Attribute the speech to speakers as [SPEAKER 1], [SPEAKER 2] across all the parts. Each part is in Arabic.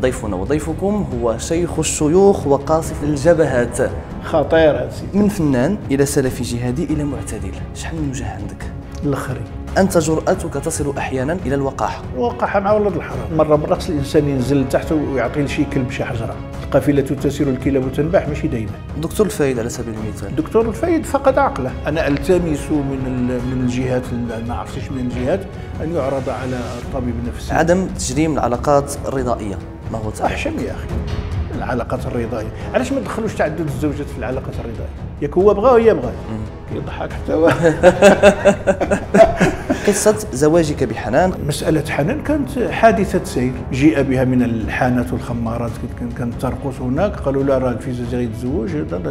[SPEAKER 1] ضيفنا وضيفكم هو شيخ الشيوخ وقاصف الجبهات.
[SPEAKER 2] خطير السيد
[SPEAKER 1] من فنان إلى سلفي جهادي إلى معتدل. شحال من وجه عندك؟
[SPEAKER 2] الاخري
[SPEAKER 1] أنت جرأتك تصل أحيانا إلى الوقاحة
[SPEAKER 2] وقع مع ولد الحرام. مرة من خص الإنسان ينزل لتحت ويعطي لشي كلب شي حجرة. القافلة تسير الكلاب تنبح ماشي دايما.
[SPEAKER 1] دكتور الفايد على سبيل المثال.
[SPEAKER 2] الدكتور الفايد فقد عقله. أنا ألتمس من من الجهات ال- ما عرفتش من الجهات أن يعرض على الطبيب النفسي.
[SPEAKER 1] عدم تجريم العلاقات الرضائية. ما هو
[SPEAKER 2] أحشم يا أخي. العلاقات الرضائيه علاش ما ندخلوش تعدد الزوجات في العلاقات الرضائيه ياك هو بغى وهي بغات كيضحك حتى هو
[SPEAKER 1] قصة زواجك بحنان.
[SPEAKER 2] مسألة حنان كانت حادثة سير. جيء بها من الحانات والخمارات. كانت- ترقص هناك. قالوا لا راه الفيزا غادي تزوج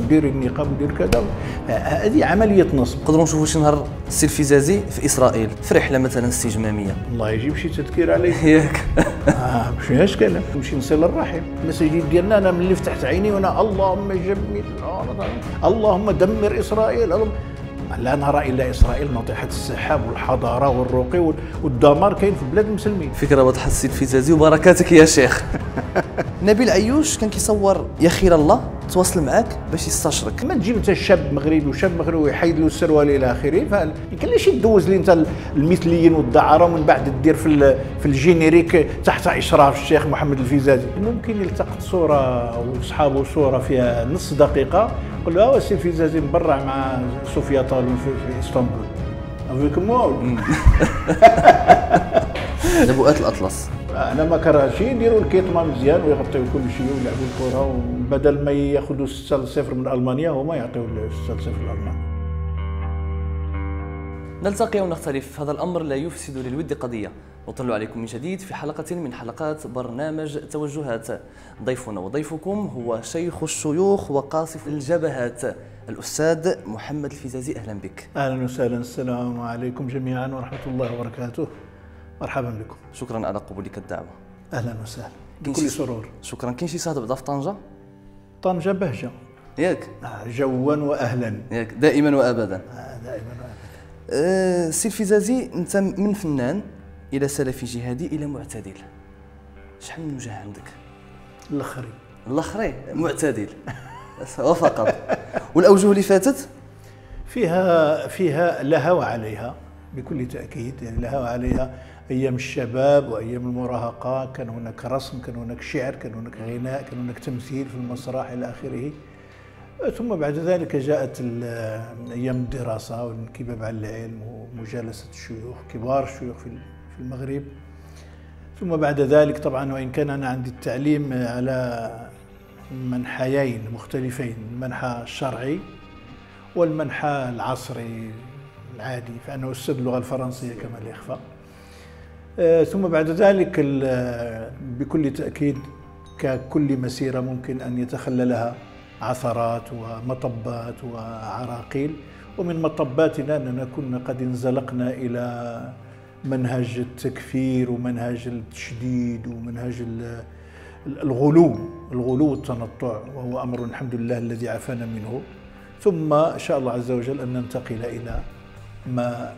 [SPEAKER 2] ديري النقاب ودير كذا. هذه عملية نصب.
[SPEAKER 1] نقدروا نشوفوا شي نهار السي الفيزازي في إسرائيل في رحلة مثلا استجمامية
[SPEAKER 2] الله يجيب شي تذكير عليه.
[SPEAKER 1] ياك.
[SPEAKER 2] آه ما فيهاش كلام. نمشي نصل الرحم المساجد ديالنا أنا ملي فتحت عيني وأنا اللهم جمل. اللهم دمر إسرائيل. اللهم لا نرى إلا إسرائيل ناطحة السحاب والحضارة والرقي وال- والدمار كاين في بلاد المسلمين.
[SPEAKER 1] فكرة واضحة السي الفيزازي وبركاتك يا شيخ. نبيل عيوش كان كيصور يا خير الله تواصل معاك باش يستشرك.
[SPEAKER 2] ما تجيب انت شاب مغربي وشاب مغربي ويحيد له السروال إلى اخره فما كاينش يدوز لي انت المثليين والدعارة ومن بعد دير في ال- في ال générique تحت إشراف الشيخ محمد الفيزازي؟ ممكن يلتقط صورة واصحابه صورة فيها نص دقيقة يقول له آه السي الفيزازي مبرع مع صوفيا طالون في, في إسطنبول. وفي كمل
[SPEAKER 1] لبؤات الأطلس.
[SPEAKER 2] أنا ما كرهش يديروا الكيطمة مزيان ويغطيو كل شيء ويلعبوا الكرة وبدل ما ياخذوا 6-0 من ألمانيا هما يعطيو 6-0 لألمانيا.
[SPEAKER 1] نلتقي ونختلف. هذا الأمر لا يفسد للود قضية. نطل عليكم من جديد في حلقة من حلقات برنامج توجهات. ضيفنا وضيفكم هو شيخ الشيوخ وقاصف الجبهات الأستاذ محمد الفيزازي. أهلا بك.
[SPEAKER 2] أهلا وسهلا. السلام عليكم جميعا ورحمة الله وبركاته. مرحبا بكم.
[SPEAKER 1] شكرا على قبولك الدعوة.
[SPEAKER 2] أهلا وسهلا. بكل سرور.
[SPEAKER 1] شكرا. كاين شي صاد بعدا في طنجة؟
[SPEAKER 2] طنجة بهجة.
[SPEAKER 1] ياك.
[SPEAKER 2] آه، جوا واهلا.
[SPEAKER 1] ياك. دائما وأبدا.
[SPEAKER 2] آه، دائما وأبداً.
[SPEAKER 1] أه سي الفيزازي أنت من فنان إلى سلفي جهادي إلى معتدل. شحال من وجه عندك؟
[SPEAKER 2] الأخري.
[SPEAKER 1] الاخرين معتدل. بس هو فقط. والأوجه اللي فاتت؟
[SPEAKER 2] فيها فيها لها وعليها بكل تأكيد يعني لها وعليها. أيام الشباب وأيام المراهقه كان هناك رسم كان هناك شعر كان هناك غناء كان هناك تمثيل في المسرح إلى آخره. ثم بعد ذلك جاءت أيام الدراسة والانكباب على العلم ومجالسة الشيوخ كبار الشيوخ في المغرب. ثم بعد ذلك طبعا وإن كان أنا عندي التعليم على منحيين مختلفين المنحى الشرعي والمنحى العصري العادي فأنا أستاذ اللغة الفرنسية كما لا يخفى ثم بعد ذلك ال- بكل تأكيد ككل مسيرة ممكن أن يتخللها عثرات ومطبات وعراقيل. ومن مطباتنا أننا كنا قد انزلقنا إلى منهج التكفير ومنهج التشديد ومنهج ال- الغلو الغلو والتنطع وهو أمر الحمد لله الذي عافانا منه. ثم إن شاء الله عز وجل أن ننتقل إلى ما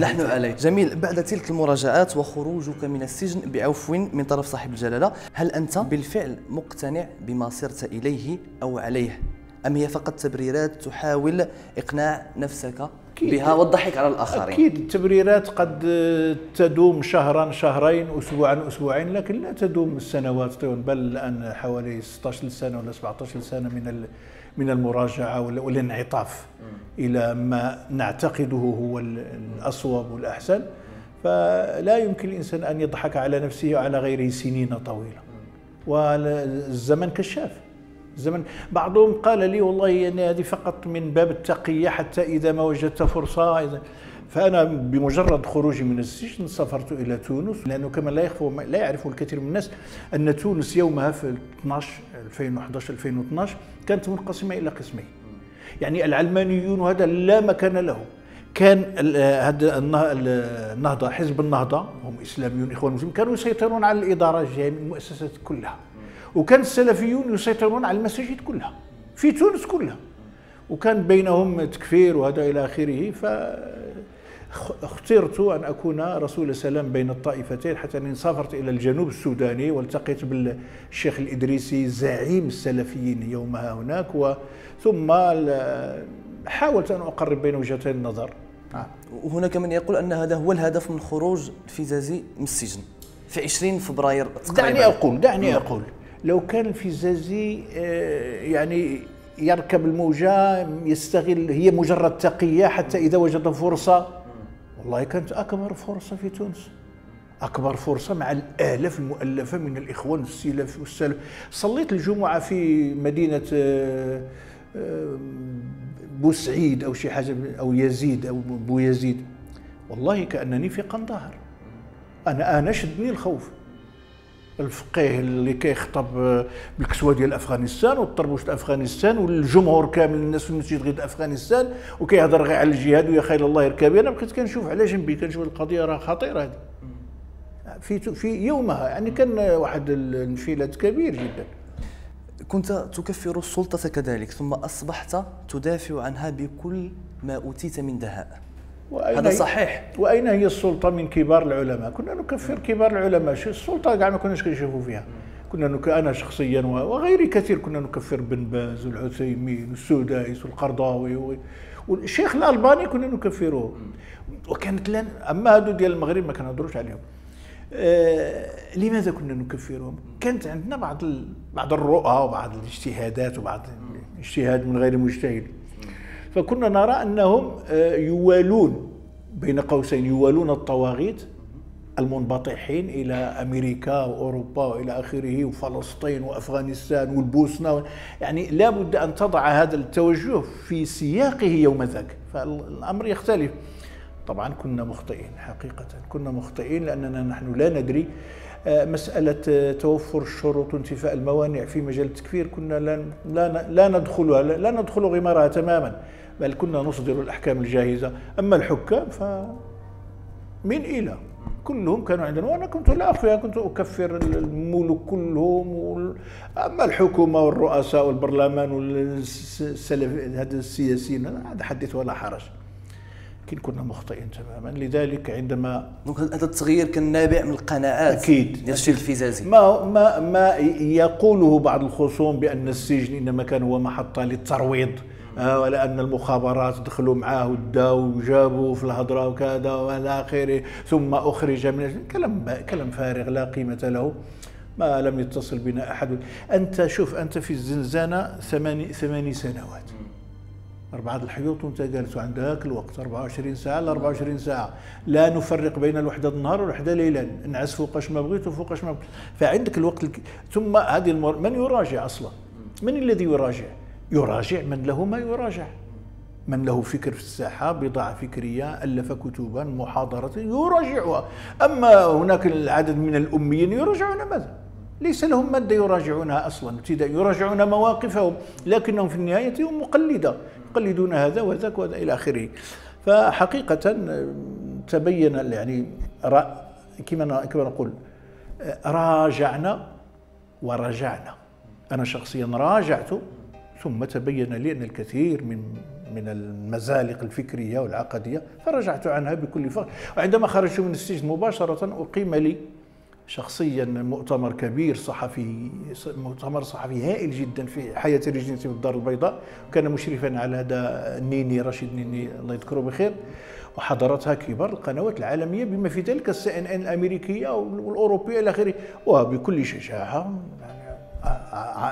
[SPEAKER 1] نحن عليه جميل. بعد تلك المراجعات وخروجك من السجن بعفو من طرف صاحب الجلالة هل أنت بالفعل مقتنع بما صرت إليه أو عليه؟ أم هي فقط تبريرات تحاول إقناع نفسك. بها والضحك على الآخرين؟
[SPEAKER 2] أكيد. التبريرات قد تدوم شهرا شهرين أسبوعا أسبوعين لكن لا تدوم السنوات طويلة بل الآن حوالي 16 سنة ولا 17 سنة من ال- من المراجعة وال- والانعطاف إلى ما نعتقده هو ال- الأصوب والأحسن. فلا يمكن الإنسان أن يضحك على نفسه وعلى غيره سنين طويلة. والزمن كشاف. الزمن بعضهم قال لي والله أن هذه فقط من باب التقية حتى إذا ما وجدت فرصة. إذا فأنا بمجرد خروجي من السجن سافرت إلى تونس لأنه كما لا يخفى لا يعرف الكثير من الناس أن تونس يومها في 12 2011 2012 كانت منقسمة إلى قسمين. يعني العلمانيون وهذا لا مكان له. كان هذا النه- النهضة حزب النهضة هم إسلاميون إخوان مسلمين كانوا يسيطرون على الإدارة الجايه من المؤسسات كلها. وكان السلفيون يسيطرون على المساجد كلها في تونس كلها. وكان بينهم تكفير وهذا إلى آخره ف اخترت أن أكون رسول سلام بين الطائفتين حتى أني سافرت إلى الجنوب السوداني والتقيت بالشيخ الإدريسي زعيم السلفيين يومها هناك ثم حاولت أن أقرب بين وجهتين النظر
[SPEAKER 1] نعم. وهناك من يقول أن هذا هو الهدف من خروج الفيزازي من السجن في 20 فبراير
[SPEAKER 2] تقريبا دعني أقول دعني نعم. أقول لو كان الفيزازي آه، يعني يركب الموجة يستغل هي مجرد تقية حتى إذا وجد فرصة والله كانت أكبر فرصة في تونس. أكبر فرصة مع الآلاف المؤلفة من الإخوان السلف والسلف. صليت الجمعة في مدينة آه، آه، بوسعيد أو شي حاجة أو يزيد أو بو يزيد. والله كأنني في قندهر أنا أنا شدني الخوف. الفقيه اللي كيخطب بالكسوة ديال أفغانستان والطربوش أفغانستان والجمهور كامل الناس في المسجد غير أفغانستان وكيهضر غير على الجهاد ويا خير الله يركبي أنا بقيت كنشوف على جنبي كنشوف القضية راه خطيرة هذه. في في يومها يعني كان واحد الانفلات كبير جدا.
[SPEAKER 1] كنت تكفر السلطة كذلك ثم أصبحت تدافع عنها بكل ما أوتيت من دهاء. هذا صحيح.
[SPEAKER 2] وأين هي السلطة من كبار العلماء؟ كنا نكفر كبار العلماء. السلطة كاع ما كناش كنشوفوا فيها. كنا نك... أنا شخصيا وغيري كثير كنا نكفر بن باز والعثيمين والسودايس والقرضاوي و... والشيخ الألباني كنا نكفره. وكانت لنا أما هذو ديال المغرب ما كنهضروش عليهم. آه لماذا كنا نكفرهم؟ كانت عندنا بعض ال... بعض الرؤى وبعض الاجتهادات وبعض الاجتهاد من غير مجتهد. فكنا نرى أنهم آه، يوالون بين قوسين يوالون الطواغيت المنبطحين إلى أمريكا وأوروبا وإلى آخره وفلسطين وأفغانستان والبوسنة. يعني لا بد أن تضع هذا التوجه في سياقه يوم ذاك. فالأمر يختلف. طبعا كنا مخطئين حقيقة كنا مخطئين لأننا نحن لا ندري آه، مسألة توفر الشروط وانتفاء الموانع في مجال التكفير. كنا لا لا ندخلها لا ندخل غمارها تماما. بل كنا نصدر الأحكام الجاهزة. أما الحكام ف من إلى كلهم كانوا عندنا وأنا كنت لا أخفيها كنت أكفر الملوك كلهم وال... أما الحكومة والرؤساء والبرلمان والسلف هذا السياسيين هذا حدث ولا حرج. لكن كنا مخطئين تماما. لذلك عندما
[SPEAKER 1] هذا التغيير كان نابع من القناعات أكيد. الشيخ الفيزازي
[SPEAKER 2] ما ما ما يقوله بعض الخصوم بأن السجن إنما كان هو محطة للترويض. آه، ولأن المخابرات دخلوا معاه وداو وجابوا في الهضرة وكذا وإلى آخره. ثم أخرج من كلام كلام فارغ لا قيمة له. ما لم يتصل بنا أحد. أنت شوف أنت في الزنزانة ثماني ثماني سنوات. أربعة الحيوط وأنت جالس عند ذاك الوقت 24 ساعة ل 24 ساعة. لا نفرق بين الوحدة النهار والوحدة ليلا. نعس فوقاش ما بغيت وفوقاش ما بغيت فعندك الوقت الك... ثم هذه المر... من يراجع أصلا؟ من الذي يراجع؟ يراجع من له ما يراجع. من له فكر في الساحة بضاعة فكرية ألف كتبا محاضرة يراجعها. أما هناك العدد من الأميين يراجعون ماذا؟ ليس لهم مادة يراجعونها أصلا. ابتداء يراجعون مواقفهم لكنهم في النهاية هم مقلدة. يقلدون هذا وذاك وذا إلى آخره. فحقيقة تبين يعني كما كما نقول راجعنا ورجعنا. أنا شخصيا راجعت ثم تبين لي أن الكثير من من المزالق الفكرية والعقدية فرجعت عنها بكل فخر. وعندما خرجت من السجن مباشرة أقيم لي شخصيا مؤتمر كبير صحفي مؤتمر صحفي هائل جدا في حياة ريجنسي في الدار البيضاء. كان مشرفا على هذا نيني رشيد نيني الله يذكره بخير. وحضرتها كبار القنوات العالمية بما في ذلك السي إن إن الأمريكية والأوروبية إلى آخره. وبكل شجاعة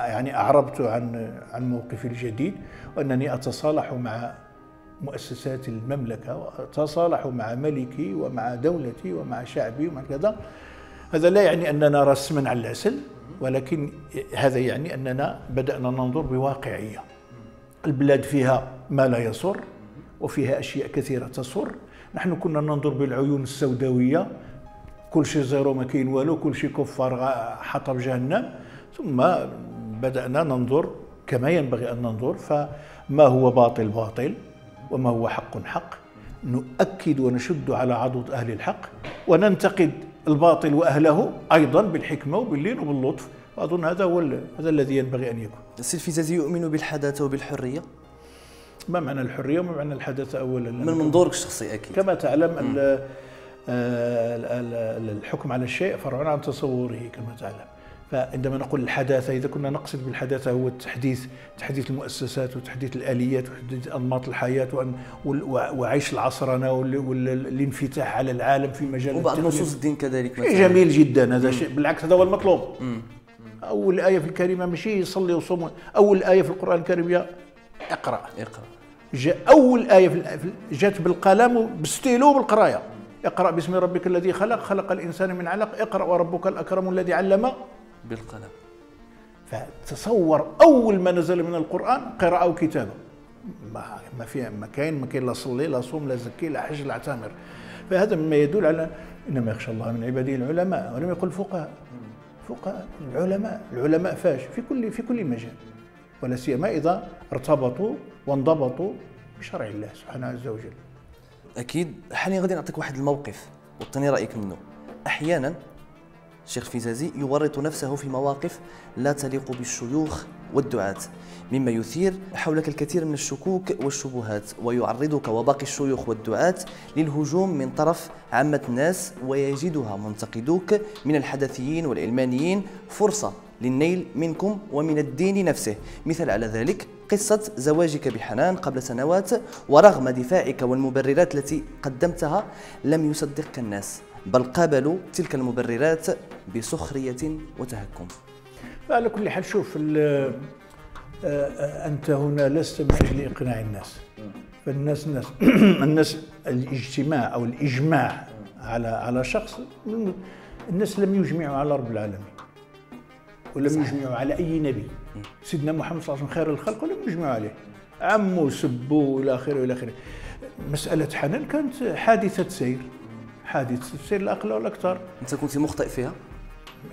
[SPEAKER 2] يعني أعربت عن عن موقفي الجديد وأنني أتصالح مع مؤسسات المملكة وأتصالح مع ملكي ومع دولتي ومع شعبي ومع كذا. هذا لا يعني أننا رسما على العسل ولكن هذا يعني أننا بدأنا ننظر بواقعية. البلاد فيها ما لا يسر وفيها أشياء كثيرة تسر. نحن كنا ننظر بالعيون السوداوية كل شيء زيرو ما كاين والو كل شيء كفار حطب جهنم. ثم بدأنا ننظر كما ينبغي أن ننظر فما هو باطل باطل وما هو حق حق. نؤكد ونشد على عضد أهل الحق وننتقد الباطل وأهله أيضا بالحكمة وباللين وباللطف. واظن هذا هو هذا الذي ينبغي أن يكون.
[SPEAKER 1] السي الفيزازي يؤمن بالحداثة وبالحرية؟
[SPEAKER 2] ما معنى الحرية؟ وما معنى الحداثة اولا؟
[SPEAKER 1] من منظورك الشخصي أكيد.
[SPEAKER 2] كما تعلم آه، ال- ال- الحكم على الشيء فرع عن تصوره كما تعلم. فعندما نقول الحداثة إذا كنا نقصد بالحداثة هو التحديث تحديث المؤسسات وتحديث الآليات وتحديث أنماط الحياة وأن- وعيش وال- والانفتاح على العالم في مجال
[SPEAKER 1] وبعض. نصوص الدين كذلك مثلا.
[SPEAKER 2] جميل جدا هذا شيء بالعكس هذا هو المطلوب. أول آية في الكريمة ماشي يصلي وصوم. أول آية في القرآن الكريم هي اقرأ
[SPEAKER 1] اقرأ.
[SPEAKER 2] جاء أول آية في جات بالقلم بالستيلو بالقراية. اقرأ باسم ربك الذي خلق خلق الإنسان من علق. اقرأ وربك الأكرم الذي علم
[SPEAKER 1] بالقلم.
[SPEAKER 2] فتصور أول ما نزل من القرآن قراءة وكتابه ما ما في ما كاين ما كاين لا صلي لا صوم لا زكي لا حج لا اعتمر. فهذا مما يدل على إنما يخشى الله من عباده العلماء ولم يقل فقهاء. فقهاء العلماء العلماء فاش في كل في كل مجال. ولا سيما إذا ارتبطوا وانضبطوا بشرع الله سبحانه عز وجل.
[SPEAKER 1] أكيد. حاليا غادي نعطيك واحد الموقف وعطيني رأيك منه. أحيانا الشيخ فيزازي يورط نفسه في مواقف لا تليق بالشيوخ والدعاة مما يثير حولك الكثير من الشكوك والشبهات ويعرضك وباقي الشيوخ والدعاة للهجوم من طرف عامة الناس ويجدها منتقدوك من الحدثيين والعلمانيين فرصة للنيل منكم ومن الدين نفسه. مثال على ذلك قصة زواجك بحنان قبل سنوات ورغم دفاعك والمبررات التي قدمتها لم يصدقك الناس. بل قابلوا تلك المبررات بسخرية وتهكم.
[SPEAKER 2] فعلى كل حال شوف آه، آه، أنت هنا لست من أجل اقناع الناس. فالناس الناس الناس الاجتماع أو الإجماع على على شخص الناس لم يجمعوا على رب العالمين ولم يجمعوا على أي نبي. سيدنا محمد صلى الله عليه وسلم خير الخلق ولم يجمعوا عليه. عموا سبوا إلى آخره والى آخره. مسألة حنان كانت حادثة سير. حادثه سير لا أقل ولا أكثر
[SPEAKER 1] أنت كنت مخطئ فيها؟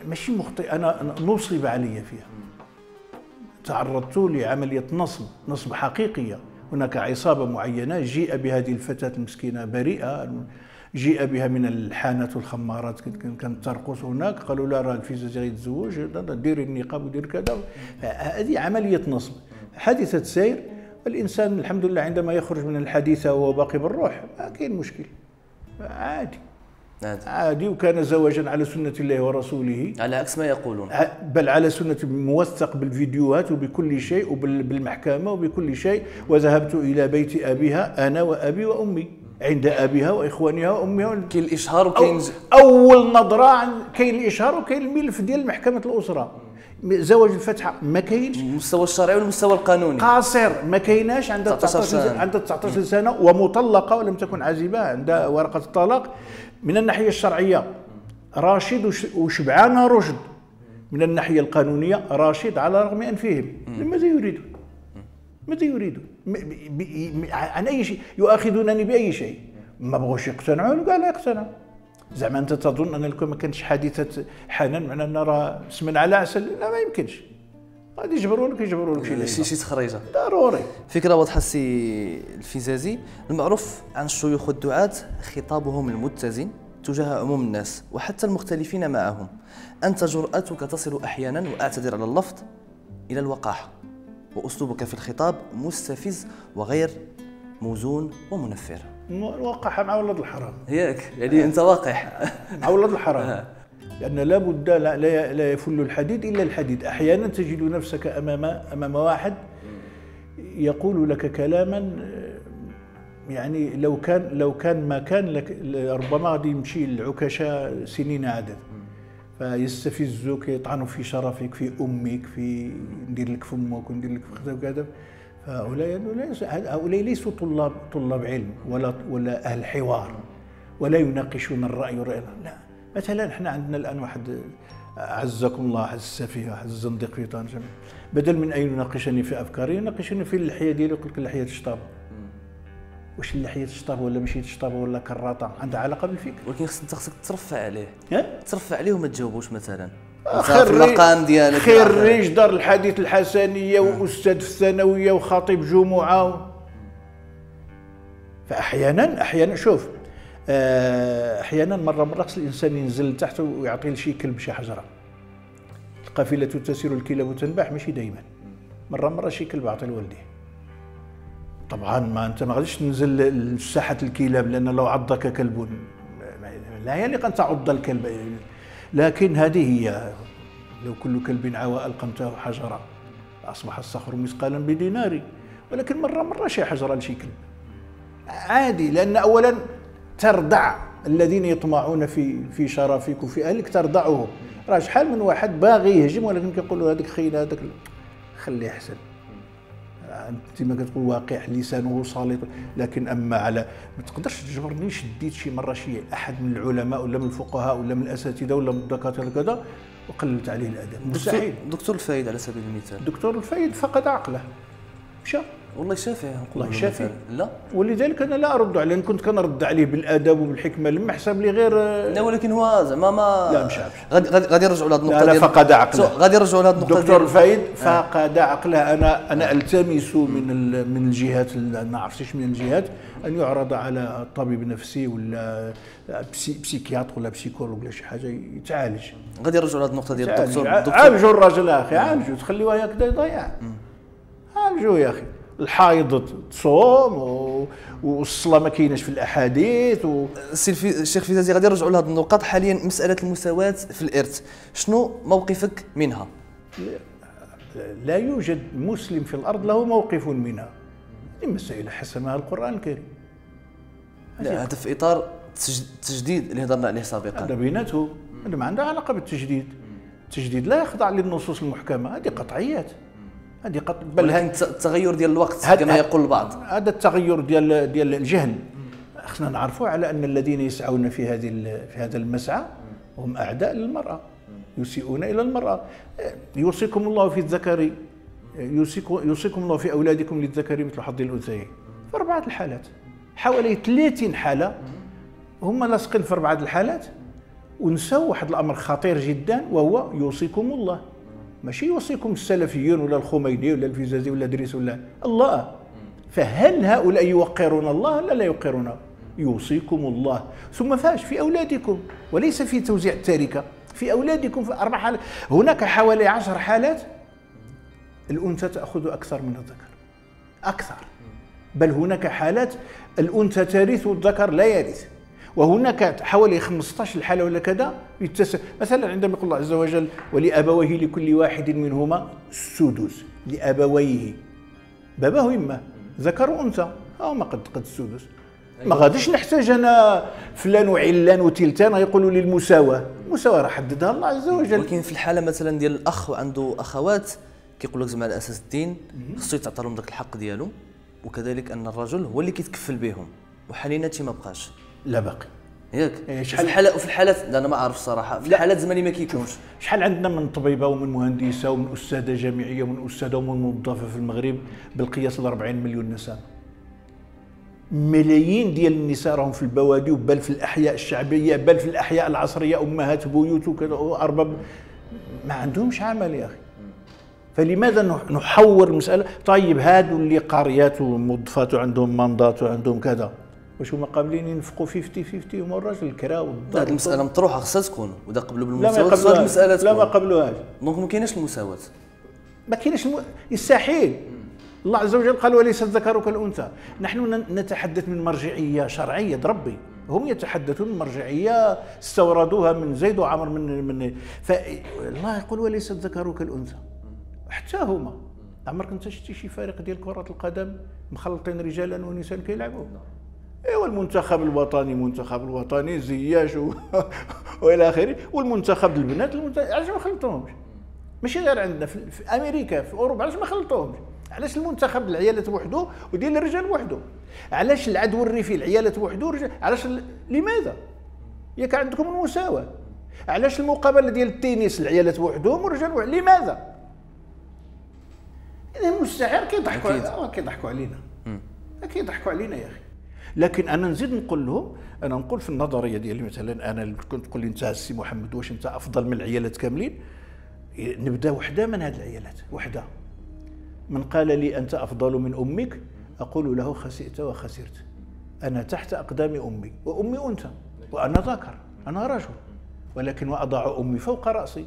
[SPEAKER 2] ماشي مخطئ أنا نصب علي فيها. تعرضت لعملية نصب نصب حقيقية. هناك عصابة معينة جيء بهذه الفتاة المسكينة بريئة جيء بها من الحانات والخمارات كانت- ترقص هناك. قالوا لا راه الفيزا غيتزوج ديري النقاب ودير كذا. هذه عملية نصب. حادثة سير. الإنسان الحمد لله عندما يخرج من الحديثه وهو باقي بالروح ما كاين مشكل. عادي.
[SPEAKER 1] عادي.
[SPEAKER 2] عادي وكان زواجا على سنة الله ورسوله.
[SPEAKER 1] على عكس ما يقولون.
[SPEAKER 2] بل على سنة موثق بالفيديوهات وبكل شيء وبالمحكمة وبكل شيء. وذهبت إلى بيت أبيها أنا وأبي وأمي عند أبيها وإخوانها وأمها.
[SPEAKER 1] كاين الإشهار
[SPEAKER 2] أو
[SPEAKER 1] وكاين
[SPEAKER 2] أول نظرة عن كاين الإشهار وكاين الملف ديال محكمة الأسرة. زواج الفتحة ما كاينش.
[SPEAKER 1] المستوى الشرعي والمستوى القانوني.
[SPEAKER 2] قاصر ما كايناش عندها
[SPEAKER 1] 19
[SPEAKER 2] 19
[SPEAKER 1] سنة.
[SPEAKER 2] سنة عندها 19 سنة ومطلقة ولم تكن عازبة عندها ورقة الطلاق. من الناحية الشرعية راشد وش- وشبعان رشد. من الناحية القانونية راشد على رغم أنفهم. ماذا يريدون؟ ماذا يريدون؟ عن أي شيء يؤاخذونني بأي شيء. ما بغوش يقتنعوا قال يقتنعوا. زعما انت تظن ان لو ما كانتش حادثة حنان معناه ان راه سمن على عسل. لا ما يمكنش. غادي يجبروا لك يجبروا لك شي
[SPEAKER 1] شي تخريجة.
[SPEAKER 2] ضروري.
[SPEAKER 1] فكرة واضحة سي الفيزازي. المعروف عن الشيوخ والدعاة خطابهم المتزن تجاه عموم الناس وحتى المختلفين معهم. أنت جرأتك تصل أحيانا وأعتذر على اللفظ إلى الوقاحة وأسلوبك في الخطاب مستفز وغير موزون ومنفر.
[SPEAKER 2] وقع مع ولد الحرام.
[SPEAKER 1] هيك يعني أنت واقح
[SPEAKER 2] مع ولد الحرام لأن لا بد لا, لا, لا يفل الحديد إلا الحديد. أحيانا تجد نفسك امام أمام واحد يقول لك كلاما آه، يعني لو كان لو كان ما كان لك ربما غادي يمشي العكاشة سنين عدد. فيستفزك يطعن في شرفك في أمك في ندير لك فمك وندير لك كذا وكذا. فهؤلاء هؤلاء ليسوا طلاب طلاب علم ولا ولا أهل حوار ولا يناقشون الرأي والرأي. لا. مثلا إحنا عندنا الآن واحد أعزكم الله احد السفيه احد الزنديق في طنجة. بدل من أن يناقشني في أفكاري يناقشني في اللحية ديالي يقول لك اللحية الشطابه واش اللحية الشطابه ولا ماشي الشطابه ولا كراطه عندها علاقة بالفكر.
[SPEAKER 1] ولكن انت خصك ترفع عليه.
[SPEAKER 2] ها؟
[SPEAKER 1] ترفع عليه وما تجاوبوش مثلا. المقام ديالك.
[SPEAKER 2] خريج دار الحديث الحسنية وأستاذ في الثانوية وخطيب جمعة. فاحيانا أحيانا شوف آه، أحيانا مره مرة خص الإنسان ينزل لتحت ويعطي لشي كلب شي حجرة. القافله تسير الكلاب تنباح ماشي دائما مره مرة شي كلب اعطي لوالديه. طبعا ما أنت ما غاديش تنزل لساحة الكلاب لأن لو عضك كلب. لا يليق أن تعض الكلب. لكن هذه هي لو كل كلب عوى ألقمته حجرا أصبح الصخر مثقالا بدينار ولكن مرة مرة شي حجره لشي كلب. عادي لأن اولا تردع الذين يطمعون في في شرفك وفي أهلك تردعهم. راه شحال من واحد باغي يهجم ولكن كيقول له هذاك خينا هذاك خليه احسن أنت ما كتقول واقع لسانه سليط لكن أما على ما تقدرش تجبرني شديت شي مرة شي أحد من العلماء ولا من الفقهاء ولا من الأساتذة ولا من الدكاترة كذا وقللت عليه الأدب.
[SPEAKER 1] مستحيل. دكتور الفايد على سبيل المثال.
[SPEAKER 2] دكتور الفايد فقد عقله. مشى.
[SPEAKER 1] والله شافع
[SPEAKER 2] والله شافع
[SPEAKER 1] لا.
[SPEAKER 2] ولذلك أنا لا أرد عليه كنت كنرد عليه بالأدب وبالحكمة لما حسب لي غير
[SPEAKER 1] لا ولكن هو زعما ما
[SPEAKER 2] لا مشى
[SPEAKER 1] غادي غادي نرجعوا لهذه النقطة
[SPEAKER 2] لا, لا فقد عقله.
[SPEAKER 1] غادي نرجعوا لهذه النقطة
[SPEAKER 2] دكتور الفايد فقد عقله. أنا أنا ألتمس من من الجهات ما عرفتش من الجهات أن يعرض على طبيب نفسي ولا بسي بسيكياتر ولا بسيكولوج ولا شي حاجة يتعالج.
[SPEAKER 1] غادي نرجعوا لهذه النقطة ديال الدكتور
[SPEAKER 2] عالجوا الراجل أخي عالجوا. تخليوه هكذا يضيع. عالجوا يا أخي. الحائض تصوم والصلاه ما كايناش في الأحاديث و...
[SPEAKER 1] الشيخ فيزازي غادي نرجعوا لهذه النقاط. حاليا مسألة المساواة في الإرث. شنو موقفك منها؟
[SPEAKER 2] لا يوجد مسلم في الأرض له موقف منها. هذه مسائل حسمها القرآن الكريم.
[SPEAKER 1] لا هذا في إطار التجديد اللي هضرنا عليه سابقا.
[SPEAKER 2] هذا بيناتهم هذا ما عندها علاقة بالتجديد. التجديد لا يخضع للنصوص المحكمة. هذه قطعيات.
[SPEAKER 1] هذه قط بل التغير ديال الوقت كما يقول البعض.
[SPEAKER 2] هذا التغير ديال ديال الجهل خصنا نعرفوا على أن الذين يسعون في هذه في هذا المسعى هم أعداء للمرأة يسيئون إلى المرأة. يوصيكم الله في الذكر يوصيكم يوصيكم الله في أولادكم للذكر مثل حظ الأنثيين. في أربعة الحالات. حوالي 30 حالة. هم لاصقين في أربعة الحالات. ونسوا واحد الأمر خطير جدا وهو يوصيكم الله. ماشي يوصيكم السلفيون ولا الخميني ولا الفيزازي ولا دريس ولا الله. فهل هؤلاء يوقرون الله ولا لا يوقرونه؟ يوصيكم الله. ثم فاش؟ في أولادكم. وليس في توزيع التركة. في أولادكم في أربع حالات هناك حوالي عشر حالات الأنثى تأخذ أكثر من الذكر. أكثر. بل هناك حالات الأنثى ترث والذكر لا يرث. وهناك حوالي 15 حالة ولا كذا يتس... مثلا عندما يقول الله عز وجل ولأبويه لكل واحد منهما السدس. لأبويه. باباه إما. ذكر وأنثى. أو ما قد قد السدس. ما غاديش نحتاج أنا فلان وعلان وتلتان يقولوا لي المساواه المساواه راه حددها الله عز وجل.
[SPEAKER 1] ولكن في الحالة مثلا ديال الأخ وعنده أخوات كيقول لك زعما على أساس الدين خصو يتعطى لهم ذاك الحق ديالو وكذلك أن الرجل هو اللي كيتكفل بهم وحاليا هادشي ما بقاش.
[SPEAKER 2] لا باقي.
[SPEAKER 1] ياك. إيه، في الحالات وفي الحالات لا أنا ما عارف الصراحه في الحالات زماني ما كيكونش.
[SPEAKER 2] شحال عندنا من طبيبة ومن مهندسة ومن أستاذة جامعية ومن أستاذة ومن موظفة في المغرب بالقياس ل 40 مليون نساء. ملايين ديال النساء راهم في البوادي بل في الأحياء الشعبية بل في الأحياء العصرية أمهات بيوت وكذا وأرباب. ما عندهمش عمل يا أخي. فلماذا نحور المساله طيب هادو اللي قريات وموظفات وعندهم مندات وعندهم كذا. واش هما قابلين ينفقوا 50 50 هما الراجل الكرا
[SPEAKER 1] والدار هذه المسألة مطروحة خصها تكون. ودا قبلوا بالمساواة لا
[SPEAKER 2] ما المسألة لا ما قبلوهاش.
[SPEAKER 1] دونك ما كايناش المساواة.
[SPEAKER 2] ما كاينش الم... يستحيل. الله عز وجل قال وليس الذكر كالأنثى. نحن نتحدث من مرجعية شرعية ربي. هم يتحدثون من مرجعية استوردوها من زيد وعمر من من فالله يقول وليس الذكر كالأنثى. حتى هما. عمرك أنت شفتي شي فريق ديال كرة القدم؟ مخلطين رجالا ونساء كيلعبوا؟ ايوا المنتخب الوطني المنتخب الوطني زياش و... وإلى آخره. والمنتخب البنات المنتخب علاش ما خلطوهمش ماشي غير عندنا في, في أمريكا في أوروبا علاش ما خلطوهمش علاش المنتخب العيالات وحده وديال الرجال وحده؟ علاش العدو الريفي العيالات وحده والرجال علاش ال... لماذا؟ ياك عندكم المساواة. علاش المقابلة ديال التنس العيالات وحدهم والرجال وحدهم لماذا؟ اذا مستحيل كيضحكوا كيضحكوا علينا. كيضحكوا علينا يا أخي. لكن أنا نزيد نقول لهم أنا نقول في النظرية ديالي مثلا أنا كنت تقول لي أنت السي محمد واش أنت أفضل من العيالات كاملين؟ نبدأ وحدة من هذه العيالات وحدة. من قال لي أنت أفضل من أمك أقول له خسئت وخسرت. أنا تحت أقدام أمي وأمي انثى وأنا ذكر أنا رجل. ولكن وأضع أمي فوق رأسي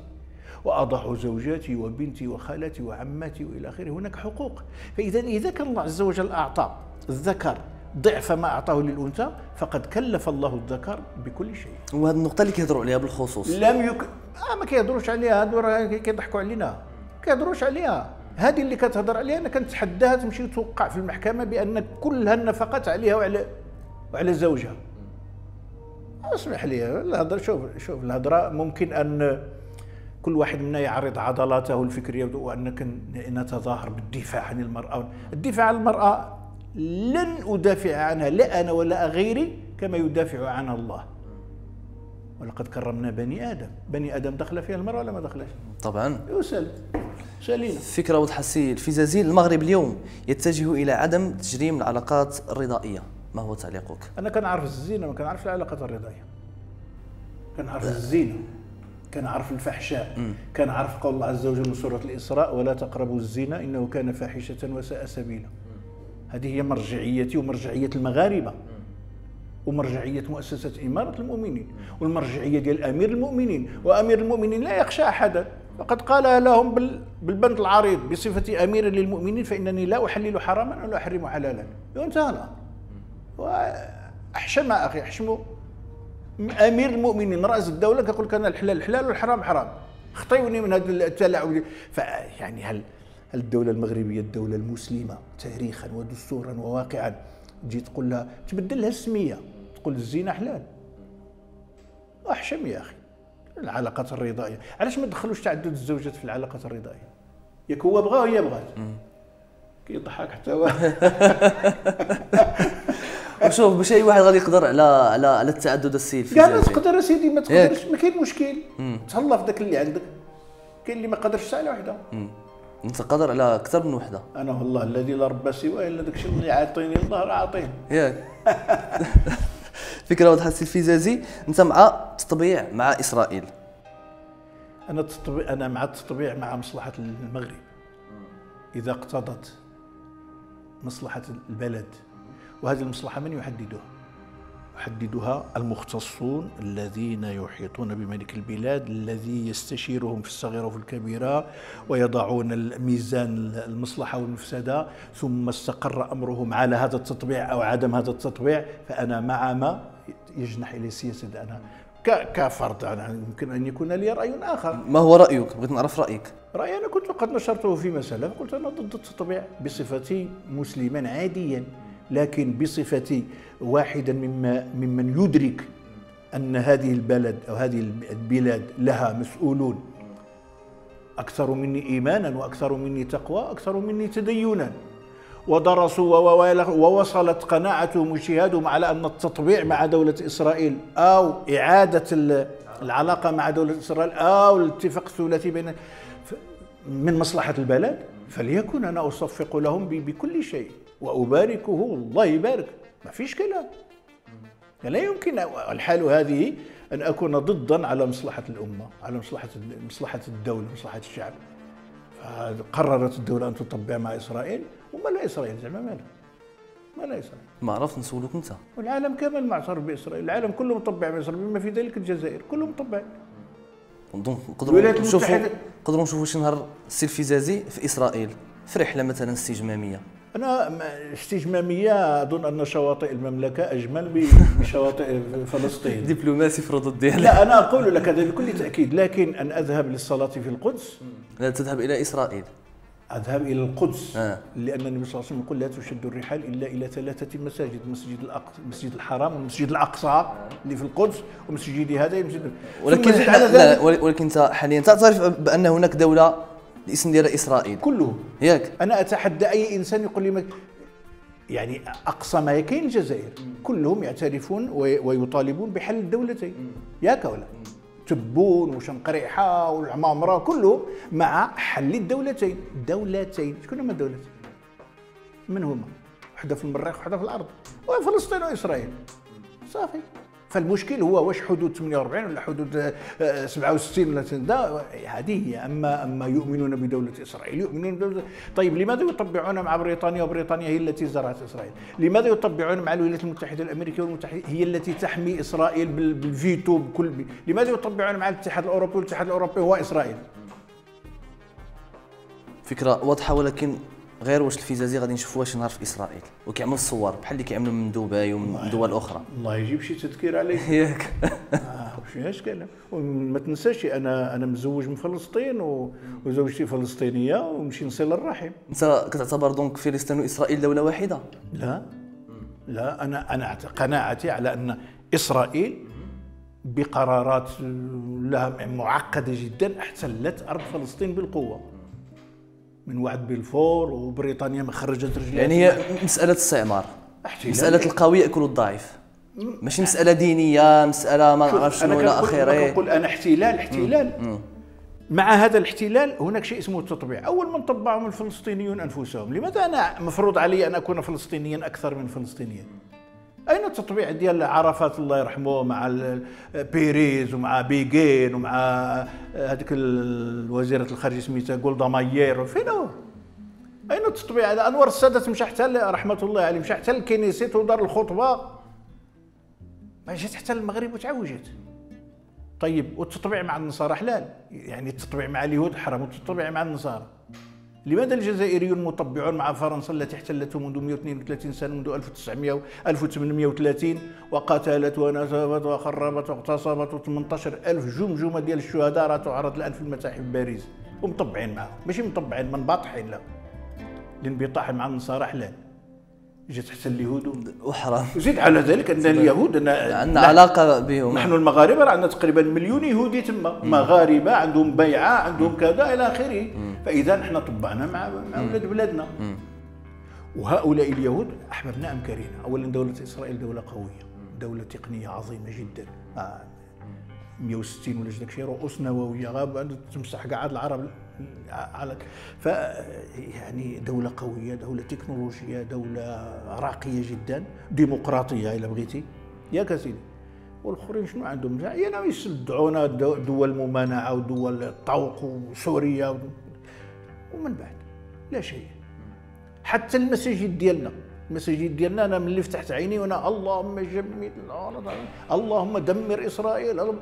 [SPEAKER 2] وأضع زوجاتي وبنتي وخالتي وعماتي وإلى آخره. هناك حقوق. فاذا إذا كان الله عز وجل أعطى الذكر ضعف ما أعطاه للأنثى فقد كلف الله الذكر بكل شيء.
[SPEAKER 1] وهذه النقطة اللي كيهضروا عليها بالخصوص.
[SPEAKER 2] لم يك آه ما كيهضروش عليها هادو راه كيضحكوا علينا. كيهضروش عليها. هذه اللي كتهضر عليها أنا كنتحداها تمشي توقع في المحكمة بأن كل هالنفقات عليها وعلى وعلى زوجها. اسمح لي الهضره شوف شوف الهضرة ممكن أن كل واحد منا يعرض عضلاته الفكرية وأنك نتظاهر بالدفاع عن المرأة. الدفاع عن المرأة لن أدافع عنها لا أنا ولا غيري كما يدافع عنها الله. ولقد كرمنا بني آدم. بني آدم دخل فيها المرأة ولا ما دخلش؟
[SPEAKER 1] طبعا.
[SPEAKER 2] يسال سلينا
[SPEAKER 1] فكرة وضح السي الفيزازي المغرب اليوم يتجه إلى عدم تجريم العلاقات الرضائية. ما هو تعليقك؟
[SPEAKER 2] أنا كنعرف الزينة ما كنعرفش العلاقات الرضائية. كنعرف الزينة. كنعرف الفحشاء. كنعرف قول الله عز وجل في سورة الإسراء ولا تقربوا الزنا إنه كان فاحشة وساء سبيلا. هذه هي مرجعيتي ومرجعية المغاربة. ومرجعية مؤسسة إمارة المؤمنين. والمرجعية ديال أمير المؤمنين. وأمير المؤمنين لا يخشى أحدا. فقد قال لهم بالبند العريض بصفتي أمير للمؤمنين فإنني لا أحلل حراما ولا أحرم حلالا. وانتهى الأمر. وأحشم أخي احشموا أمير المؤمنين رأس الدولة كيقول لك أنا الحلال حلال والحرام حرام. خطيوني من هذا التلاعب. فيعني هل هل الدولة المغربية الدولة المسلمة تاريخا ودستورا وواقعا. تجي تقول لها تبدل لها السمية. تقول الزنا حلال. أحشم يا أخي. العلاقات الرضائية. علاش ما تدخلوش تعدد الزوجات في العلاقات الرضائية؟ ياك هو بغى وهي بغات كيضحك حتى هو.
[SPEAKER 1] وشوف باش أي واحد غادي يقدر على على على التعدد السياسي
[SPEAKER 2] كاع ما تقدر اسيدي ما تقدرش. ما كاين مشكل. تهلا في ذاك اللي عندك. كاين اللي ما قدرش على وحده.
[SPEAKER 1] انت قادر على أكثر من وحده.
[SPEAKER 2] أنا والله الذي لا رب سواه الا داك الشيء اللي عاطيني الله راه عاطيه
[SPEAKER 1] ياك فكرة واضحة السي الفيزازي انت مع التطبيع مع إسرائيل.
[SPEAKER 2] أنا التطبيع أنا مع التطبيع مع مصلحة المغرب. إذا اقتضت مصلحة البلد. وهذه المصلحة من يحددها؟ يحددها المختصون الذين يحيطون بملك البلاد الذي يستشيرهم في الصغيرة وفي الكبيرة ويضعون الميزان المصلحة والمفسدة ثم استقر أمرهم على هذا التطبيع أو عدم هذا التطبيع. فأنا مع ما يجنح إلى السياسة أنا. كفرد أنا يمكن أن يكون لي رأي آخر.
[SPEAKER 1] ما هو رأيك؟ بغيت نعرف رأيك.
[SPEAKER 2] رأيي أنا كنت قد نشرته في مسألة قلت أنا ضد التطبيع بصفتي مسلما عاديا. لكن بصفتي واحدا مما ممن يدرك أن هذه البلد أو هذه البلاد لها مسؤولون. أكثر مني إيمانا وأكثر مني تقوى أكثر مني تدينا. ودرسوا ووصلت قناعتهم واجتهادهم على أن التطبيع مع دولة إسرائيل أو إعادة العلاقة مع دولة إسرائيل أو الاتفاق الثلاثي بين من مصلحة البلد فليكن أنا أصفق لهم بكل شيء. وأباركه الله يبارك. ما فيش كلام. لا يمكن الحال هذه أن أكون ضدا على مصلحة الأمة على مصلحة مصلحة الدولة مصلحة الشعب. فقررت الدولة أن تطبع مع إسرائيل وما لا إسرائيل زعما مالها ما لا إسرائيل.
[SPEAKER 1] ما عرفت نسولك أنت.
[SPEAKER 2] والعالم كامل معترف بإسرائيل. العالم كله مطبع بإسرائيل. بما في ذلك الجزائر كله مطبع.
[SPEAKER 1] نقدروا نشوفوا نقدروا نشوفوا شي نهار السي في إسرائيل في رحلة مثلا استجمامية.
[SPEAKER 2] أنا استجمامية أظن أن شواطئ المملكة أجمل بشواطئ فلسطين.
[SPEAKER 1] دبلوماسي في ردود
[SPEAKER 2] لا أنا أقول لك هذا بكل تأكيد لكن أن أذهب للصلاة في القدس؟
[SPEAKER 1] لا تذهب إلى إسرائيل.
[SPEAKER 2] أذهب إلى القدس. آه. لأن النبي صلى الله عليه وسلم يقول لا تشد الرحال إلا إلى ثلاثة مساجد مسجد الاقصى المسجد الحرام والمسجد الأقصى اللي في القدس ومسجدي هذا
[SPEAKER 1] ولكن لا ولكن انت حاليا تعترف بأن هناك دولة الاسم ديالها إسرائيل.
[SPEAKER 2] كلهم.
[SPEAKER 1] ياك.
[SPEAKER 2] أنا أتحدى أي إنسان يقول لي يعني أقصى ما كاين الجزائر. كلهم يعترفون ويطالبون بحل الدولتين. ياك ولا تبون وشنقريحة والعمامرة كلهم مع حل الدولتين. دولتين. شكون هما الدولتين؟ من هما؟ وحده في المريخ وحده في الأرض. وفلسطين وإسرائيل. صافي. فالمشكل هو واش حدود 48 ولا حدود 67 آه، ولا هذه هي أما أما يؤمنون بدولة إسرائيل يؤمنون بدولة طيب لماذا يطبعون مع بريطانيا وبريطانيا هي التي زرعت إسرائيل؟ لماذا يطبعون مع الولايات المتحدة الأمريكية والمتحده هي التي تحمي إسرائيل بالفيتو بكل بي. لماذا يطبعون مع الاتحاد الأوروبي والاتحاد الأوروبي هو إسرائيل؟
[SPEAKER 1] فكرة واضحة ولكن غير واش الفيزازي غادي نشوفوها شي نهار في إسرائيل وكيعملوا الصور بحال اللي كيعملوا من دبي ومن دول أخرى.
[SPEAKER 2] الله يجيب شي تذكير عليك.
[SPEAKER 1] ياك.
[SPEAKER 2] آه، فيهاش كلام وما تنساش أنا أنا متزوج من فلسطين وزوجتي فلسطينية ونمشي نصل الرحم
[SPEAKER 1] أنت كتعتبر donc فلسطين وإسرائيل دولة واحدة؟
[SPEAKER 2] لا. لا أنا أنا قناعتي على أن إسرائيل بقرارات لها معقدة جدا احتلت أرض فلسطين بالقوة. من وعد بلفور وبريطانيا ما خرجت رجليها
[SPEAKER 1] يعني هي مسألة استعمار. مسألة القوي يأكل الضعيف. ماشي مسألة دينية مسألة ما نعرف
[SPEAKER 2] أنا
[SPEAKER 1] شنو
[SPEAKER 2] إلى
[SPEAKER 1] آخره.
[SPEAKER 2] كنقول أنا احتلال احتلال. مع هذا الاحتلال هناك شيء اسمه التطبيع. أول من طبعهم الفلسطينيون أنفسهم. لماذا أنا مفروض علي أن أكون فلسطينيا أكثر من فلسطينيا؟ أين التطبيع ديال عرفات الله يرحمه مع بيريز ومع بيغين ومع هذيك الوزيرة الخارجية سميتها جولدا ماير فين هو؟ أين التطبيع؟ هذا؟ أنور السادات مشى حتى رحمة الله عليه مشى حتى الكنيست ودار الخطبة. ما جات حتى المغرب وتعوجت. طيب والتطبيع مع النصارى حلال؟ يعني التطبيع مع اليهود حرام والتطبيع مع النصارى. لماذا الجزائريون مطبعون مع فرنسا التي احتلته منذ 132 سنة منذ 1900 1830 وقتلت ونسبت وخربت واغتصبت و18 ألف جمجمة ديال الشهداء راه تعرض الان في المتاحف باريس ومطبعين معهم ماشي مطبعين منبطحين لا. الانبطاح مع النصارى حلال جات حتى اليهود
[SPEAKER 1] وحرام
[SPEAKER 2] وزيد على ذلك أن اليهود أن
[SPEAKER 1] عندنا علاقة بهم.
[SPEAKER 2] نحن المغاربة عندنا تقريبا مليون يهودي تما مغاربة عندهم بيعة عندهم كذا إلى آخره. فإذا نحن طبعنا مع مع أولاد بلادنا. وهؤلاء اليهود أحببنا أم كرهنا اولا دولة إسرائيل دولة قوية دولة تقنية عظيمة جدا. آه 160 ولا شي رؤوس نوويه غاب تمسح كاع العرب. على ف يعني دولة قوية دولة تكنولوجية دولة راقية جدا ديمقراطية إلا بغيتي. ياك سيدي والآخرين شنو عندهم؟ يعني يصدعونا دو- دول الممانعه ودول الطوق وسوريا ومن بعد؟ لا شيء. حتى المساجد ديالنا. المساجد ديالنا أنا ملي فتحت عيني وأنا اللهم جمد اللهم دمر إسرائيل اللهم-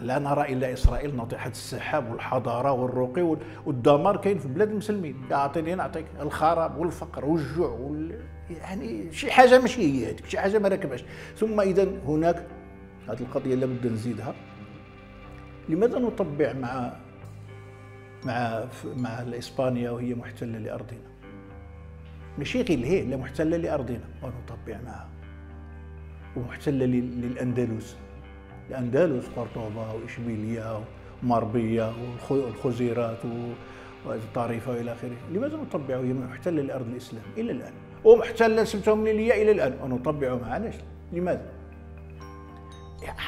[SPEAKER 2] لا نرى إلا إسرائيل ناطحة السحاب والحضارة والرقي وال- والدمار كاين في بلاد المسلمين. اعطيني نعطيك الخراب والفقر والجوع وال... يعني شي حاجة ماشي هي هذيك شي حاجة ما راكباش ثم اذا هناك هذه القضية لابد نزيدها. لماذا نطبع مع مع مع إسبانيا وهي محتلة لأرضنا؟ ماشي غير هي لا محتلة لأرضنا. ونطبع معها. ومحتلة لل- للأندلس. الاندلس قرطبة وإشبيلية ومربية والخ- والخزيرات و- والطريفه والى آخره. لماذا نطبع وهي محتله لارض الإسلام إلى الآن؟ ومحتله سبتهم ليبيا إلى الآن ونطبع معها علاش لماذا؟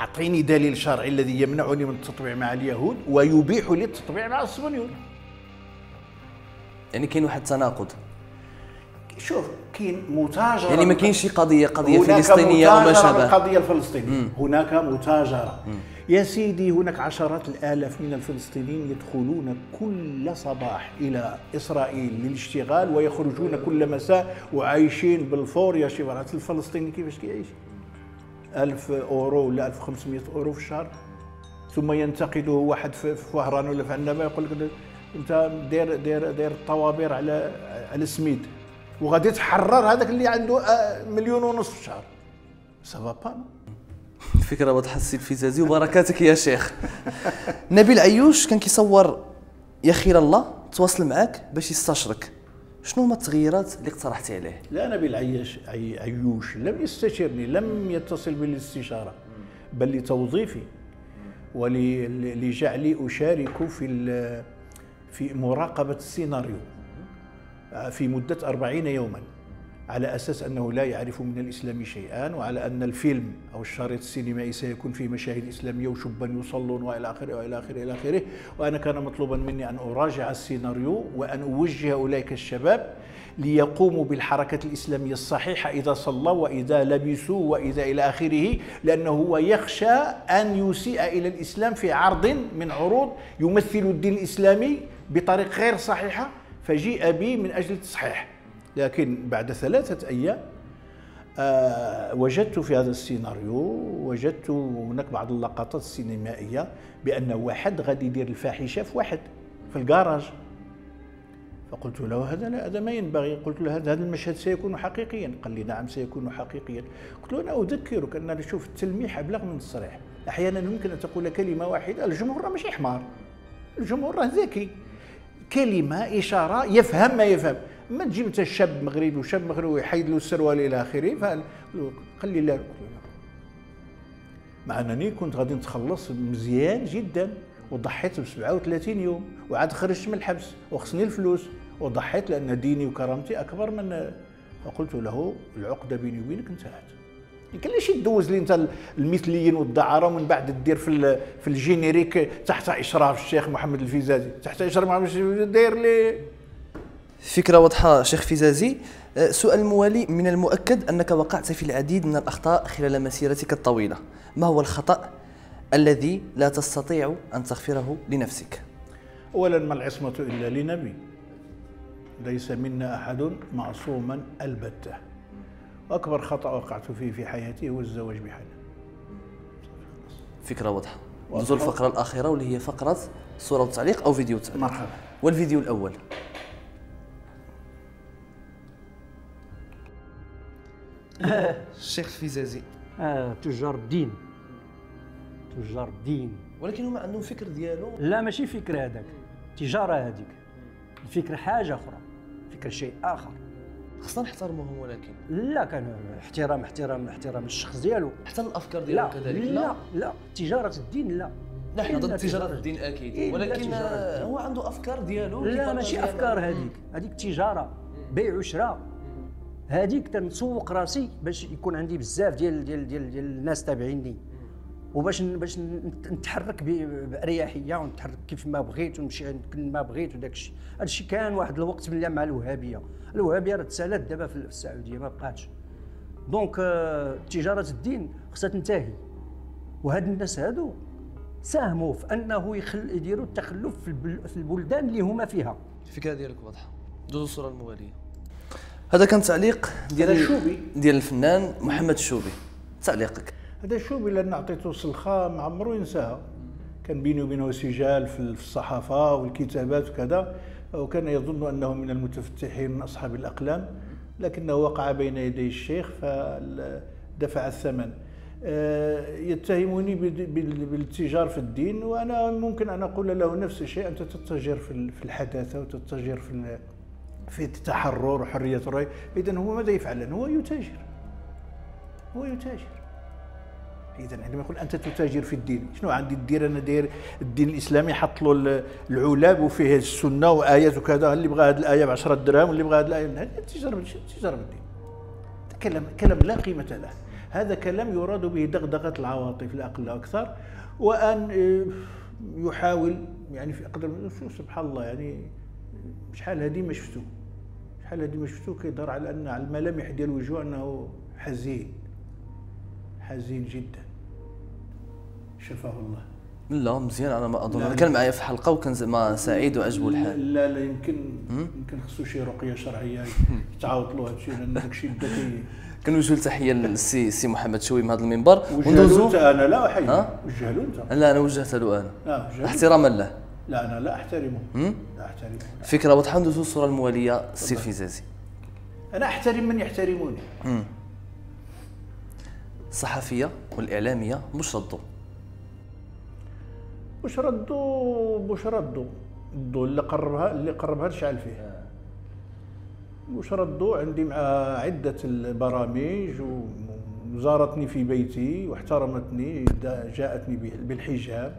[SPEAKER 2] أعطيني دليل شرعي الذي يمنعني من التطبيع مع اليهود ويبيح لي التطبيع مع الصهيونيون.
[SPEAKER 1] يعني كاين واحد التناقض.
[SPEAKER 2] شوف كاين متاجرة
[SPEAKER 1] يعني ما كاينش شي قضية
[SPEAKER 2] قضية
[SPEAKER 1] فلسطينية وما
[SPEAKER 2] متاجرة
[SPEAKER 1] شابه.
[SPEAKER 2] بالقضية الفلسطينية. هناك متاجرة. يا سيدي هناك عشرات الآلاف من الفلسطينيين يدخلون كل صباح إلى إسرائيل للاشتغال ويخرجون كل مساء وعايشين بالفور يا شيخ عرفت الفلسطيني كيفاش كيعيش؟ 1000 أورو ولا 1500 أورو في الشهر. ثم ينتقده واحد في في وهران ولا في عنابة يقول لك أنت داير داير داير الطوابير على على السميد. وغادي تحرر هذاك اللي عنده آه، مليون ونص في الشهر. سافا با
[SPEAKER 1] الفكرة واضحة السيد فيزازي وبركاتك يا شيخ. نبيل عيوش كان كيصور يا خير الله تواصل معاك باش يستشرك. شنو هما التغييرات اللي اقترحتي عليه؟
[SPEAKER 2] لا نبيل عياش عي عيوش لم يستشرني لم يتصل بالاستشارة بل لتوظيفي ولجعلي أشارك في ال- في مراقبة السيناريو. في مدة أربعين يوما على أساس أنه لا يعرف من الإسلام شيئا وعلى أن الفيلم أو الشريط السينمائي سيكون فيه مشاهد إسلامية وشبان يصلون وإلى آخره وإلى آخره إلى آخره. وأنا كان مطلوبا مني أن أراجع السيناريو وأن أوجه أولئك الشباب ليقوموا بالحركة الإسلامية الصحيحة إذا صلوا وإذا لبسوا وإذا إلى آخره لأنه هو يخشى أن يسيء إلى الإسلام في عرض من عروض يمثل الدين الإسلامي بطريقة غير صحيحة. فجيء بي من أجل التصحيح. لكن بعد ثلاثة أيام آه وجدت في هذا السيناريو وجدت هناك بعض اللقطات السينمائية بأن واحد غادي يدير الفاحشة في واحد في الكراج فقلت له هذا لا هذا ما ينبغي. قلت له هذا المشهد سيكون حقيقيا. قال لي نعم سيكون حقيقيا. قلت له أنا أذكرك أن شوف التلميح أبلغ من التصريح. أحيانا يمكن أن تقول كلمة واحدة الجمهور ماشي حمار. الجمهور راه ذكي. كلمة إشارة يفهم ما يفهم. ما تجي أنت شاب مغربي وشاب مغربي ويحيد له السروال إلى آخره فقال لي لا مع أنني كنت غادي نتخلص مزيان جدا وضحيت ب 37 يوم وعاد خرجت من الحبس وخصني الفلوس وضحيت لأن ديني وكرامتي أكبر من فقلت له العقدة بيني وبينك انتهت. يمكن ليش دوز لي انت المثليين والدعارة ومن بعد دير في في ال générique تحت إشراف الشيخ محمد الفيزازي؟ تحت إشراف محمد الفيزازي داير لي.
[SPEAKER 1] فكرة واضحة شيخ فيزازي. أه، سؤال موالي من المؤكد أنك وقعت في العديد من الأخطاء خلال مسيرتك الطويلة. ما هو الخطأ الذي لا تستطيع أن تغفره لنفسك؟
[SPEAKER 2] اولا ما العصمة إلا لنبي؟ ليس منا أحد معصوما البتة. أكبر خطأ وقعت فيه في حياتي هو الزواج بحنان
[SPEAKER 1] فكرة واضحة. نزول الفقرة الأخيرة واللي هي فقرة صورة وتعليق أو فيديو
[SPEAKER 2] تعليق مرحبا.
[SPEAKER 1] والفيديو الأول. الشيخ فيزازي.
[SPEAKER 3] آه تجار الدين تجار الدين
[SPEAKER 1] ولكن هما عندهم فكر ديالو
[SPEAKER 3] لا ماشي فكر هذاك. تجارة هذيك. الفكر حاجة أخرى. فكر شيء آخر.
[SPEAKER 1] خصنا نحترموهم ولكن.
[SPEAKER 3] لا كان احترام احترام احترام الشخص ديالو.
[SPEAKER 1] حتى الأفكار ديالو كذلك
[SPEAKER 3] لا لا. لا. تجارة الدين لا.
[SPEAKER 1] نحن ضد تجارة الدين أكيد. ولكن هو عنده أفكار ديالو
[SPEAKER 3] لا ماشي أفكار هذيك. هذيك تجارة بيع وشراء. هذيك تنسوق راسي باش يكون عندي بزاف ديال ديال ديال, ديال الناس تابعيني. وباش باش نتحرك بأريحية ونتحرك كيف ما بغيت ونمشي ما بغيت وداك الشيء هذا الشيء كان واحد الوقت ملي مع الوهابية. الوهابية راه تسالات دابا في السعودية ما بقاتش. دونك آه، تجارة الدين خصها تنتهي. وهاد الناس هادو ساهموا في أنه يخل يديروا التخلف في البلدان اللي هما فيها.
[SPEAKER 1] الفكرة ديالك واضحة. دوز الصورة الموالية هذا كان تعليق ديال الشوبي ديال الفنان محمد الشوبي تعليقك.
[SPEAKER 2] هذا الشوبي لأن عطيته سلخة ما عمرو ينساها. كان بيني وبينه سجال في الصحافة والكتابات وكذا وكان يظن أنه من المتفتحين من أصحاب الأقلام لكنه وقع بين يدي الشيخ فدفع الثمن. آه، يتهمني بالاتجار في الدين وأنا ممكن أن أقول له نفس الشيء أنت تتجر في الحداثة وتتجر في في التحرر وحرية الرأي اذا هو ماذا يفعل؟ هو يتاجر. هو يتاجر. اذا عندما يقول أنت تتاجر في الدين شنو عندي الدير أنا داير الدين الإسلامي حط له العلاب وفيه السنة وآيات وكذا اللي بغى هذه الآية ب 10 دراهم واللي بغى هذه الآية التجاره التجاره بالدين كلام كلام لا قيمة له. هذا كلام يراد به دغدغة العواطف لا أقل أكثر وأن آه، يحاول يعني في أقدر سبحان الله يعني شحال هذه ما شفتو. شحال هذه ما شفتو كيظهر على أن على الملامح ديال الوجوه أنه حزين. حزين جدا. شفاه الله.
[SPEAKER 1] لا مزيان. أنا ما أظن. كان معايا في حلقة وكان زعما سعيد وعجبو الحال.
[SPEAKER 2] لا لا يمكن يمكن خصو شي رقية شرعية. تعاود له هادشي لأن داكشي بدأ
[SPEAKER 1] كنوجهوا التحية للسي سي محمد شوبي من هذا المنبر.
[SPEAKER 2] وندوزو. أنت؟ أنا لا أحيي. وجه له أنت؟
[SPEAKER 1] لا أنا وجهت له أنا. لا احتراما له.
[SPEAKER 2] لا أنا لا أحترمه.
[SPEAKER 1] لا أحترمه. فكرة واضحة. ندوزو الصورة الموالية السي الفيزازي
[SPEAKER 2] أنا أحترم من يحترموني.
[SPEAKER 1] الصحفية والإعلامية مش ردوا
[SPEAKER 2] مش ردوا مش ردوا ردوا اللي قربها اللي قربها شعل فيه. مش ردوا عندي مع عدة البرامج وزارتني في بيتي واحترمتني جاءتني بالحجاب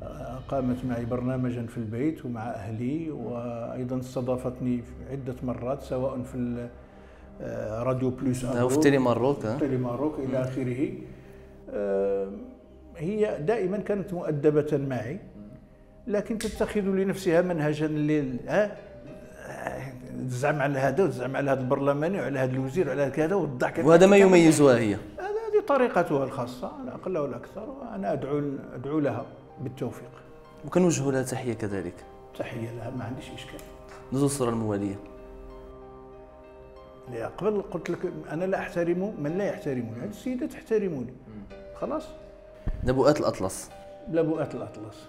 [SPEAKER 2] وقامت معي برنامجا في البيت ومع أهلي وأيضا استضافتني عدة مرات سواء في آه، راديو بلوس
[SPEAKER 1] أو في تيلي ماروك
[SPEAKER 2] تيلي ماروك إلى آخره. آه، هي دائما كانت مؤدبة معي لكن تتخذ لنفسها منهجا لل ها؟ تزعم على هذا وتزعم على هذا البرلماني وعلى هذا الوزير وعلى كذا وتضحك
[SPEAKER 1] وهذا ما يميزها هي.
[SPEAKER 2] هذه طريقتها الخاصة لا أقل ولا أكثر وأنا أدعو أدعو لها بالتوفيق.
[SPEAKER 1] وكنوجه لها تحية كذلك.
[SPEAKER 2] تحية لها ما عنديش إشكال.
[SPEAKER 1] نزول الصورة الموالية.
[SPEAKER 2] لا قبل قلت لك أنا لا أحترم من لا يحترمني هذه السيدة تحترمني. خلاص؟
[SPEAKER 1] نبوءات الأطلس.
[SPEAKER 2] نبوءات الأطلس.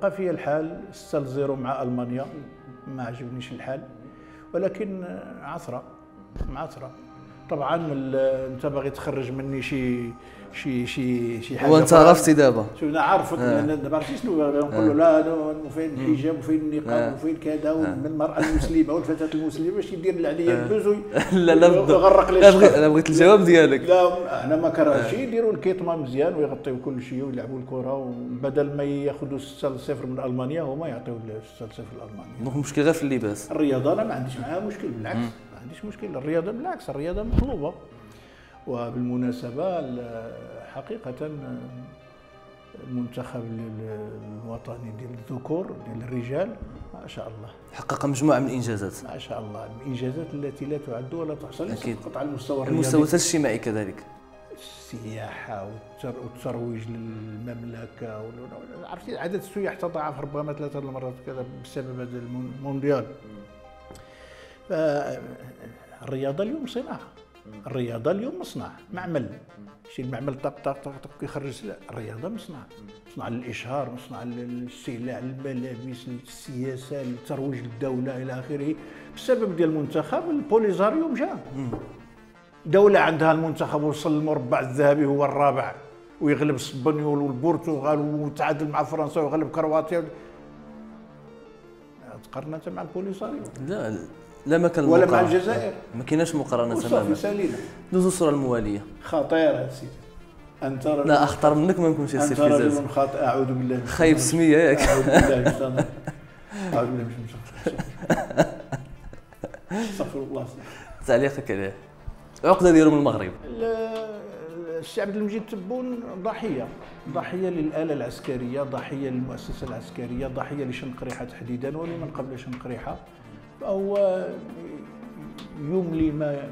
[SPEAKER 2] بقى فيها الحال 6 0 مع ألمانيا ما عجبنيش الحال. ولكن عثرة معثره طبعا أنت باغي تخرج مني شي شي شي شي حاجة
[SPEAKER 1] وانت. عرفتي دابا.
[SPEAKER 2] شوف أنا عارفك أنا دابا عرفتي شنو؟ نقول له لا لا وفين الحجاب وفين النقاب وفين كذا ومن المرأة المسلمة والفتاة المسلمة باش يدير اللي عليا البوز
[SPEAKER 1] لا لا
[SPEAKER 2] ويغرق لي.
[SPEAKER 1] بغيت لا بغيت الجواب ديالك.
[SPEAKER 2] لا أنا ما كرهتش يديروا الكيطمة مزيان ويغطيو كل شيء ويلعبوا الكرة وبدل ما ياخذوا 6 0 من ألمانيا هما يعطيو 6 0 لالمانيا
[SPEAKER 1] donc المشكل غير في اللباس.
[SPEAKER 2] الرياضة أنا ما عنديش معاها مشكل بالعكس. ما عنديش مشكل. الرياضة بالعكس الرياضة مطلوبة. وبالمناسبة ال- حقيقة المنتخب ال- الوطني ديال الذكور ديال الرجال ما شاء الله.
[SPEAKER 1] حقق مجموعة من الإنجازات.
[SPEAKER 2] ما شاء الله. الإنجازات التي لا تعد ولا تحصى
[SPEAKER 1] أكيد.
[SPEAKER 2] فقط على المستوى
[SPEAKER 1] المستوى
[SPEAKER 2] الرياضي
[SPEAKER 1] الاجتماعي كذلك.
[SPEAKER 2] السياحة والتر- والترويج للمملكة عرفتي عدد السياح تضاعف ربما ثلاثة المرات كذا بسبب هذا المون- المونديال. فالرياضة اليوم صناعة. الرياضة اليوم مصنع. معمل. شي المعمل طق طق طق طق يخرج. لا الرياضة مصنع. مصنع للإشهار مصنع للاستيلاء الملابس السياسة الترويج للدولة إلى آخره. بسبب ديال المنتخب البوليزاريوم جا. دولة عندها المنتخب وصل المربع الذهبي هو الرابع. ويغلب اسبانيول والبرتغال وتعادل مع فرنسا ويغلب كرواتيا. تقارن انت مع البوليساريو
[SPEAKER 1] لا لا مكان
[SPEAKER 2] ولا مع. الجزائر.
[SPEAKER 1] ما كايناش
[SPEAKER 2] مقارنة
[SPEAKER 1] تماما.
[SPEAKER 2] سالينا.
[SPEAKER 1] دوزو الصورة الموالية.
[SPEAKER 2] خطير هذا أنت رجل
[SPEAKER 1] لا أخطر منك ما نكونش السي فيزاز
[SPEAKER 2] رجل خاطئ. أعوذ بالله
[SPEAKER 1] خايب سمية ياك.
[SPEAKER 2] أعوذ بالله أعوذ الشيطان أستغفر الله
[SPEAKER 1] تعليقك عليه. عقدة ديالو من المغرب.
[SPEAKER 2] ال- السي عبد المجيد تبون ضحية. ضحية للآلة العسكرية ضحية للمؤسسة العسكرية ضحية لشنقريحه تحديدا ولمن قبل شنقريحه فهو يملي ما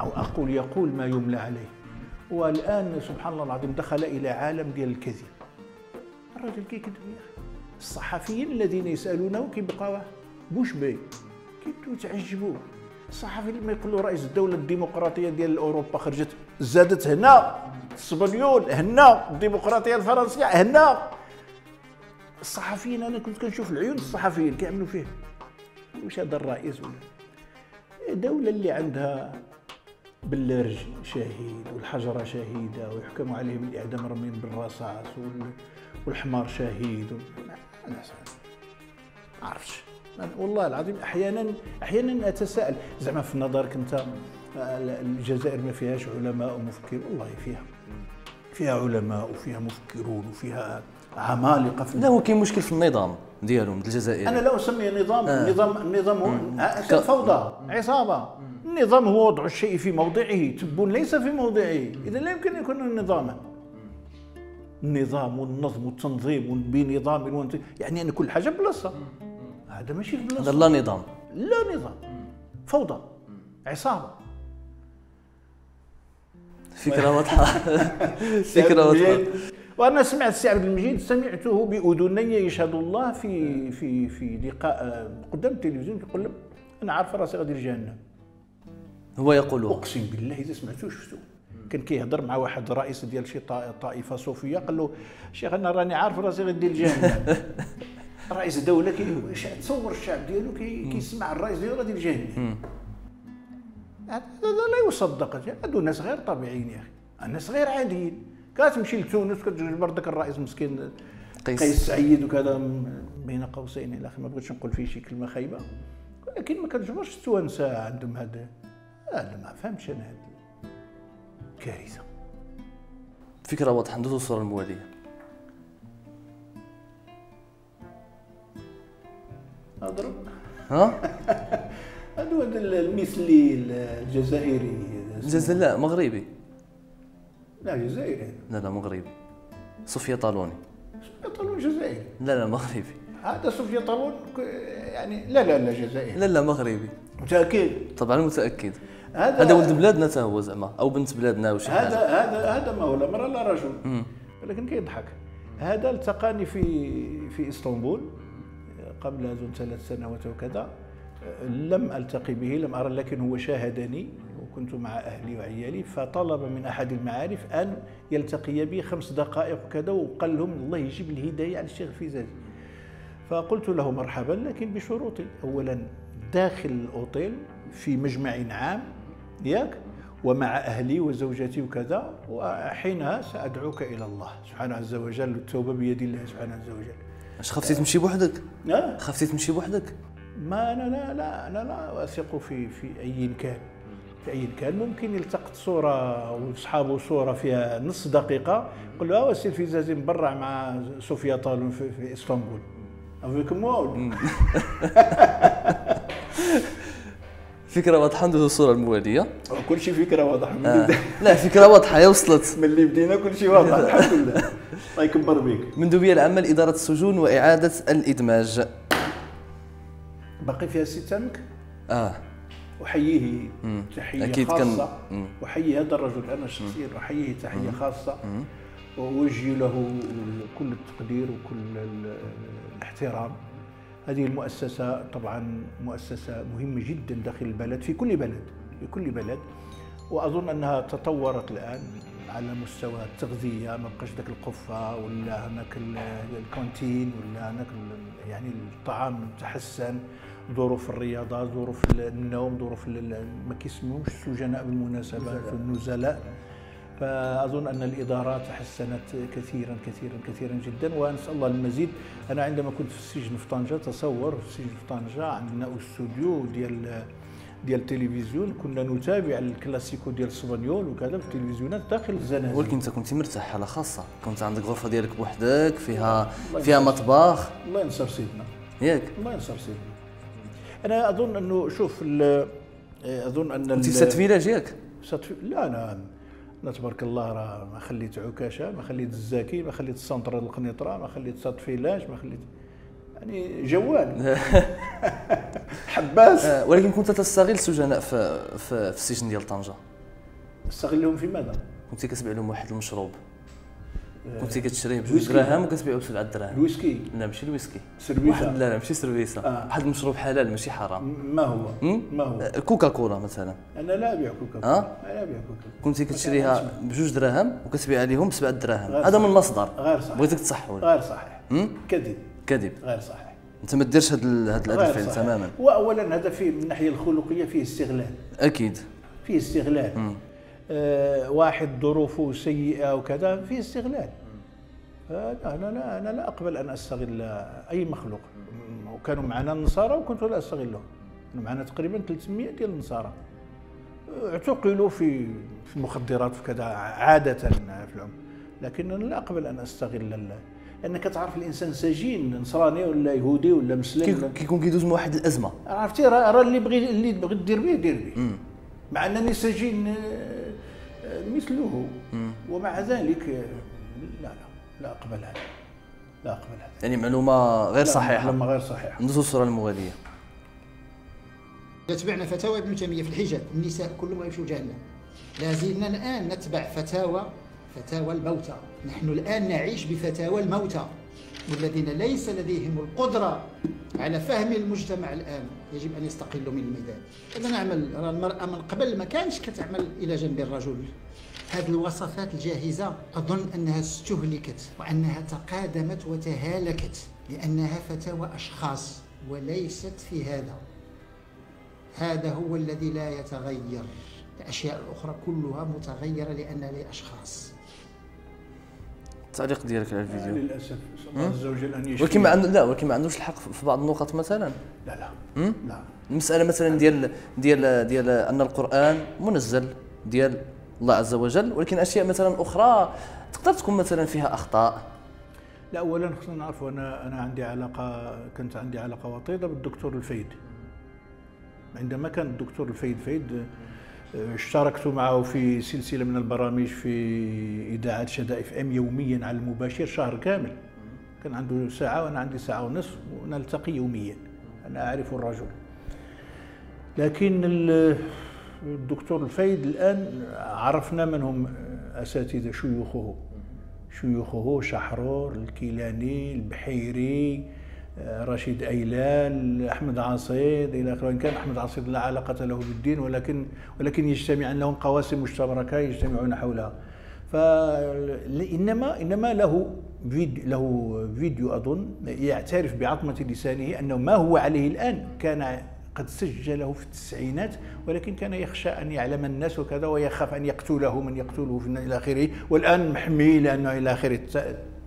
[SPEAKER 2] أو أقول يقول ما يملى عليه. والآن سبحان الله العظيم دخل إلى عالم ديال الكذب. الرجل كيكذب يا أخي. الصحفيين الذين يسألونه كيبقاو بوش بي كيبداو يتعجبوا. الصحفي لما يقول له رئيس الدولة الديمقراطية ديال أوروبا خرجت زادت هنا السبنيول هنا الديمقراطية الفرنسية هنا. الصحفيين أنا كنت كنشوف العيون الصحفيين كيعملوا فيه. واش هذا الرئيس. ولا دولة اللي عندها باللرج شهيد والحجرة شهيدة ويحكم عليهم الإعدام رمين بالرصاص وال- والحمار شهيد أنا ما عرفتش. والله العظيم أحيانا أحيانا أتساءل. زعما في نظرك أنت الجزائر ما فيهاش علماء ومفكرين والله فيها. فيها علماء وفيها مفكرون وفيها عمالقة في
[SPEAKER 1] لا هو كاين مشكل في النظام. ديالهم الجزائري
[SPEAKER 2] أنا لا أسمي نظام
[SPEAKER 1] آه.
[SPEAKER 2] نظام النظام هو آه، فوضى عصابة. النظام هو وضع الشيء في موضعه تبون ليس في موضعه. إذا لا يمكن أن يكون نظاما. النظام والنظم والتنظيم بنظام يعني أن كل حاجة بلاصه هذا ماشي في
[SPEAKER 1] هذا
[SPEAKER 2] بلاصه
[SPEAKER 1] لا نظام.
[SPEAKER 2] لا نظام. فوضى.
[SPEAKER 1] عصابة. فكرة واضحة. فكرة
[SPEAKER 2] واضحة. وأنا سمعت السي عبد المجيد سمعته بأذني يشهد الله في في في لقاء قدام التلفزيون يقول لهم أنا عارف راسي غادي لجهنم.
[SPEAKER 1] هو يقولها
[SPEAKER 2] أقسم بالله إذا سمعتو شفتو كان كيهضر مع واحد رئيس ديال شي طا- طائفة صوفية قال له شيخ أنا راني عارف راسي غادي لجهنم. رئيس دوله تصور الشعب ديالو كي كيسمع الرئيس ديالو غادي لجهنم. هذا لا يصدق. هادو ناس غير طبيعيين يا أخي. الناس غير عاديين. كتمشي لتونس كتجبر ذاك الرئيس مسكين
[SPEAKER 1] قيس.
[SPEAKER 2] قيس سعيد وكذا بين قوسين إلى اخره ما بغيتش نقول فيه شي كلمة خايبة. ولكن ما كتجبرش التوانسه عندهم هذا لا ما فهمتش أنا هذه كارثه
[SPEAKER 1] فكرة واضحة ندوزو الصورة الموالية.
[SPEAKER 2] اضرب
[SPEAKER 1] ها؟
[SPEAKER 2] هذا هذا المثلي الجزائري.
[SPEAKER 1] الجزائر لا مغربي.
[SPEAKER 2] لا جزائري.
[SPEAKER 1] لا لا مغربي. صوفيا طالوني.
[SPEAKER 2] طالون جزائري.
[SPEAKER 1] لا لا مغربي.
[SPEAKER 2] هذا صوفيا طالون يعني لا لا لا جزائري.
[SPEAKER 1] لا لا مغربي.
[SPEAKER 2] متأكد؟
[SPEAKER 1] طبعا متأكد.
[SPEAKER 2] هذا
[SPEAKER 1] هذا ولد بلادنا تا هو زعما أو بنت بلادنا وشي
[SPEAKER 2] هذا
[SPEAKER 1] حاجة
[SPEAKER 2] هذا هذا ما هو لا امراه لا رجل. ولكن كيضحك. هذا التقاني في في إسطنبول قبل أظن ثلاث سنوات وكذا لم ألتقي به لم أرى لكن هو شاهدني. وكنت مع أهلي وعيالي فطلب من أحد المعارف أن يلتقي بي خمس دقائق وكذا وقال لهم الله يجيب الهدايه على الشيخ الفيزازي فقلت له مرحبا لكن بشروطي. اولا داخل الأوتيل في مجمع عام ياك ومع أهلي وزوجتي وكذا وحينها سأدعوك إلى الله سبحانه عز وجل التوبة بيد الله سبحانه عز وجل.
[SPEAKER 1] أش خفتي تمشي بوحدك؟
[SPEAKER 2] آه.
[SPEAKER 1] خفتي تمشي بوحدك؟
[SPEAKER 2] ما أنا لا لا أنا لا أثق في في أي كان في اي كان ممكن يلتقط صورة واصحابه صورة فيها نص دقيقة يقول له آه سير في زازي مبرع مع صوفيا طالون في, في إسطنبول. أفيك مول.
[SPEAKER 1] فكرة واضحة ندوزو الصورة الموالية؟
[SPEAKER 2] كل شيء فكرة واضحة.
[SPEAKER 1] آه. لا فكرة واضحة يا وصلت.
[SPEAKER 2] من اللي بدينا كل شيء واضح الحمد لله. الله يكبر بك
[SPEAKER 1] مندوبيه العامه لاداره السجون وإعادة الإدماج.
[SPEAKER 2] باقي فيها سي تامك
[SPEAKER 1] آه.
[SPEAKER 2] أحييه تحية
[SPEAKER 1] أكيد
[SPEAKER 2] خاصة.
[SPEAKER 1] كان-.
[SPEAKER 2] احيي هذا الرجل أنا شخصيا أحييه تحية خاصة. وأوجه له كل التقدير وكل ال- الاحترام. هذه المؤسسة طبعا مؤسسة مهمة جدا داخل البلد في كل بلد في كل بلد. وأظن أنها تطورت الآن على مستوى التغذية ما بقاش ذاك القفة ولا هناك ال- ال cantine ولا هناك يعني الطعام تحسن ظروف الرياضة ظروف النوم ظروف ما كيسموش السجناء بالمناسبة في النزلاء. فأظن أن الإدارة تحسنت كثيرا كثيرا كثيرا جدا. ونسال الله المزيد أنا عندما كنت في السجن في طنجة تصور في السجن في طنجة عندنا استوديو ديال ديال التلفزيون كنا نتابع الكلاسيكو ديال الاسبانيول وكذا في التلفزيونات داخل الزنازن
[SPEAKER 1] ولكن أنت كنت مرتاح حالة خاصة. كنت عندك غرفة ديالك بوحدك فيها فيها مطبخ.
[SPEAKER 2] الله ينصر سيدنا.
[SPEAKER 1] ياك.
[SPEAKER 2] الله ينصر سيدنا. أنا أظن أنه شوف ال- أظن
[SPEAKER 1] أن
[SPEAKER 2] ال-
[SPEAKER 1] سات فيلاج ياك.
[SPEAKER 2] لا أنا أنا تبارك الله راه ما خليت عكاشة ما خليت الزاكي ما خليت ال centre القنيطرة ما خليت سات فيلاج ما خليت يعني جوال حباس
[SPEAKER 1] آه، ولكن كنت تستغل السجناء في في, في السجن ديال طنجة
[SPEAKER 2] استغلهم في ماذا؟
[SPEAKER 1] كنت كتبيع لهم واحد المشروب كنت كتشريه بجوج. دراهم وكتبيعو بسبعة دراهم.
[SPEAKER 2] الويسكي.
[SPEAKER 1] لا ماشي الويسكي.
[SPEAKER 2] cerveza.
[SPEAKER 1] واحد لا لا ماشي cerveza
[SPEAKER 2] آه.
[SPEAKER 1] واحد المشروب حلال ماشي حرام.
[SPEAKER 2] ما هو؟ ما هو؟
[SPEAKER 1] كوكا كولا مثلا.
[SPEAKER 2] أنا لا أبيع كوكا
[SPEAKER 1] آه؟
[SPEAKER 2] أنا لا أبيع كوكا
[SPEAKER 1] كنت كتشريها بجوج دراهم وكتبيع عليهم بسبعة دراهم. هذا من. المصدر.
[SPEAKER 2] غير صحيح.
[SPEAKER 1] بغيتك تصحو لي
[SPEAKER 2] غير صحيح؟ كذب.
[SPEAKER 1] كذب.
[SPEAKER 2] غير صحيح.
[SPEAKER 1] أنت ما ديرش هذا الفعل. تماما.
[SPEAKER 2] واولا هذا فيه من الناحية الخلقية فيه استغلال.
[SPEAKER 1] أكيد.
[SPEAKER 2] فيه استغلال. واحد ظروفه سيئة وكذا فيه استغلال. فلا أنا لا أنا لا أقبل أن أستغل أي مخلوق. وكانوا معنا النصارى وكنت لا أستغلهم. معنا تقريبا 300 ديال النصارى. اعتقلوا في في المخدرات في كذا عادة في العمر. لكن أنا لا أقبل أن أستغل لأنك تعرف الإنسان سجين نصراني ولا يهودي ولا مسلم
[SPEAKER 1] كيكون كيدوز من واحد الأزمة.
[SPEAKER 2] عرفتي راه اللي بغي اللي بغي دير به دير به مع أنني سجين آه، آه، مثله. ومع ذلك لا لا لا أقبل هذا. لا أقبل هذا.
[SPEAKER 1] يعني معلومة غير
[SPEAKER 2] لا،
[SPEAKER 1] صحيحة.
[SPEAKER 2] معلومة غير صحيحة.
[SPEAKER 1] ندوزو الصورة المواليه
[SPEAKER 4] تبعنا فتاوى ابن تيمية في الحجاب النساء كلهم يمشوا جهنم. لا زلنا الآن نتبع فتاوى فتاوى الموتى. نحن الآن نعيش بفتاوى الموتى. والذين ليس لديهم القدرة على فهم المجتمع الآن يجب أن يستقلوا من الميدان. هذا نعمل راه المرأة من قبل ما كانش كتعمل إلى جنب الرجل. هذه الوصفات الجاهزة أظن أنها استهلكت وأنها تقادمت وتهالكت لأنها فتاوى أشخاص وليست في هذا. هذا هو الذي لا يتغير. الأشياء الأخرى كلها متغيرة لأنها لأشخاص
[SPEAKER 1] التعليق ديالك على الفيديو.
[SPEAKER 2] للأسف. نسال الله عز وجل أن يشفي
[SPEAKER 1] ولكن ما عنده لا ولكن ما عندوش الحق في بعض النقط مثلا.
[SPEAKER 2] لا لا. لا.
[SPEAKER 1] المسألة مثلا ديال ديال ديال أن القرآن منزل ديال الله عز وجل ولكن أشياء مثلا أخرى تقدر تكون مثلا فيها أخطاء.
[SPEAKER 2] لا اولا خصنا نعرفوا أنا أنا عندي علاقة كانت عندي علاقة وطيدة بالدكتور الفيد عندما كان الدكتور الفيد فيد اشتركت معه في سلسلة من البرامج في إذاعة شدا إف إم يوميا على المباشر شهر كامل. كان عنده ساعة وأنا عندي ساعة ونصف ونلتقي يوميا. أنا أعرف الرجل. لكن الدكتور الفيد الآن عرفنا من هم أساتذة شيوخه. شيوخه شحرور الكيلاني البحيري آه، رشيد ايلان أحمد عصيد إلى آخره. وان كان أحمد عصيد لا علاقة له بالدين ولكن ولكن يجتمعان لهم قواسم مشتركة يجتمعون حولها. فانما انما له فيديو له فيديو أظن يعترف بعظمة لسانه أنه ما هو عليه الآن. كان قد سجله في التسعينات ولكن كان يخشى أن يعلم الناس وكذا ويخاف أن يقتله من يقتله في إلى آخره والآن محمي لأنه إلى آخره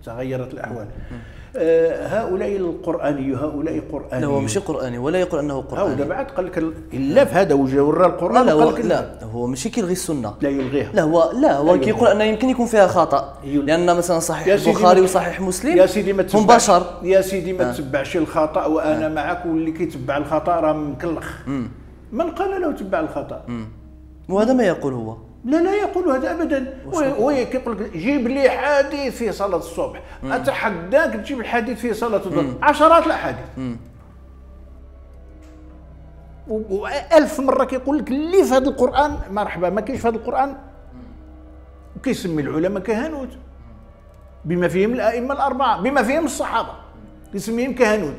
[SPEAKER 2] تغيرت الأحوال. آه، هؤلاء القرآني هؤلاء قرآني
[SPEAKER 1] لا هو ماشي قرآني ولا يقول أنه قرآني.
[SPEAKER 2] دابا عاد قال لك إلا في هذا وجه ورا
[SPEAKER 1] لا
[SPEAKER 2] القرآن
[SPEAKER 1] لا هو
[SPEAKER 2] قال لك
[SPEAKER 1] لا هو ماشي كيلغي السنة.
[SPEAKER 2] لا يلغيها.
[SPEAKER 1] لا هو لا هو. كيقول أن يمكن يكون فيها خطأ. لأن مثلا صحيح البخاري وصحيح مسلم
[SPEAKER 2] يا سيدي ما
[SPEAKER 1] هم بشر.
[SPEAKER 2] يا سيدي ما
[SPEAKER 1] آه.
[SPEAKER 2] تتبعش الخطأ وأنا معك واللي كيتبع الخطأ راه مكلخ. من قال له تبع الخطأ؟
[SPEAKER 1] وهذا ما يقول هو.
[SPEAKER 2] لا لا يقول هذا ابدا. هو كيقول لك جيب لي حديث في صلاة الصبح. أتحداك تجيب الحديث في صلاة الظهر. عشرات الأحاديث. وألف مرة كيقول لك اللي في هذا القرآن مرحبا ما كاينش في هذا القرآن؟ وكيسمي العلماء كهنوت. بما فيهم الأئمة الأربعة بما فيهم الصحابة يسميهم كهنوت.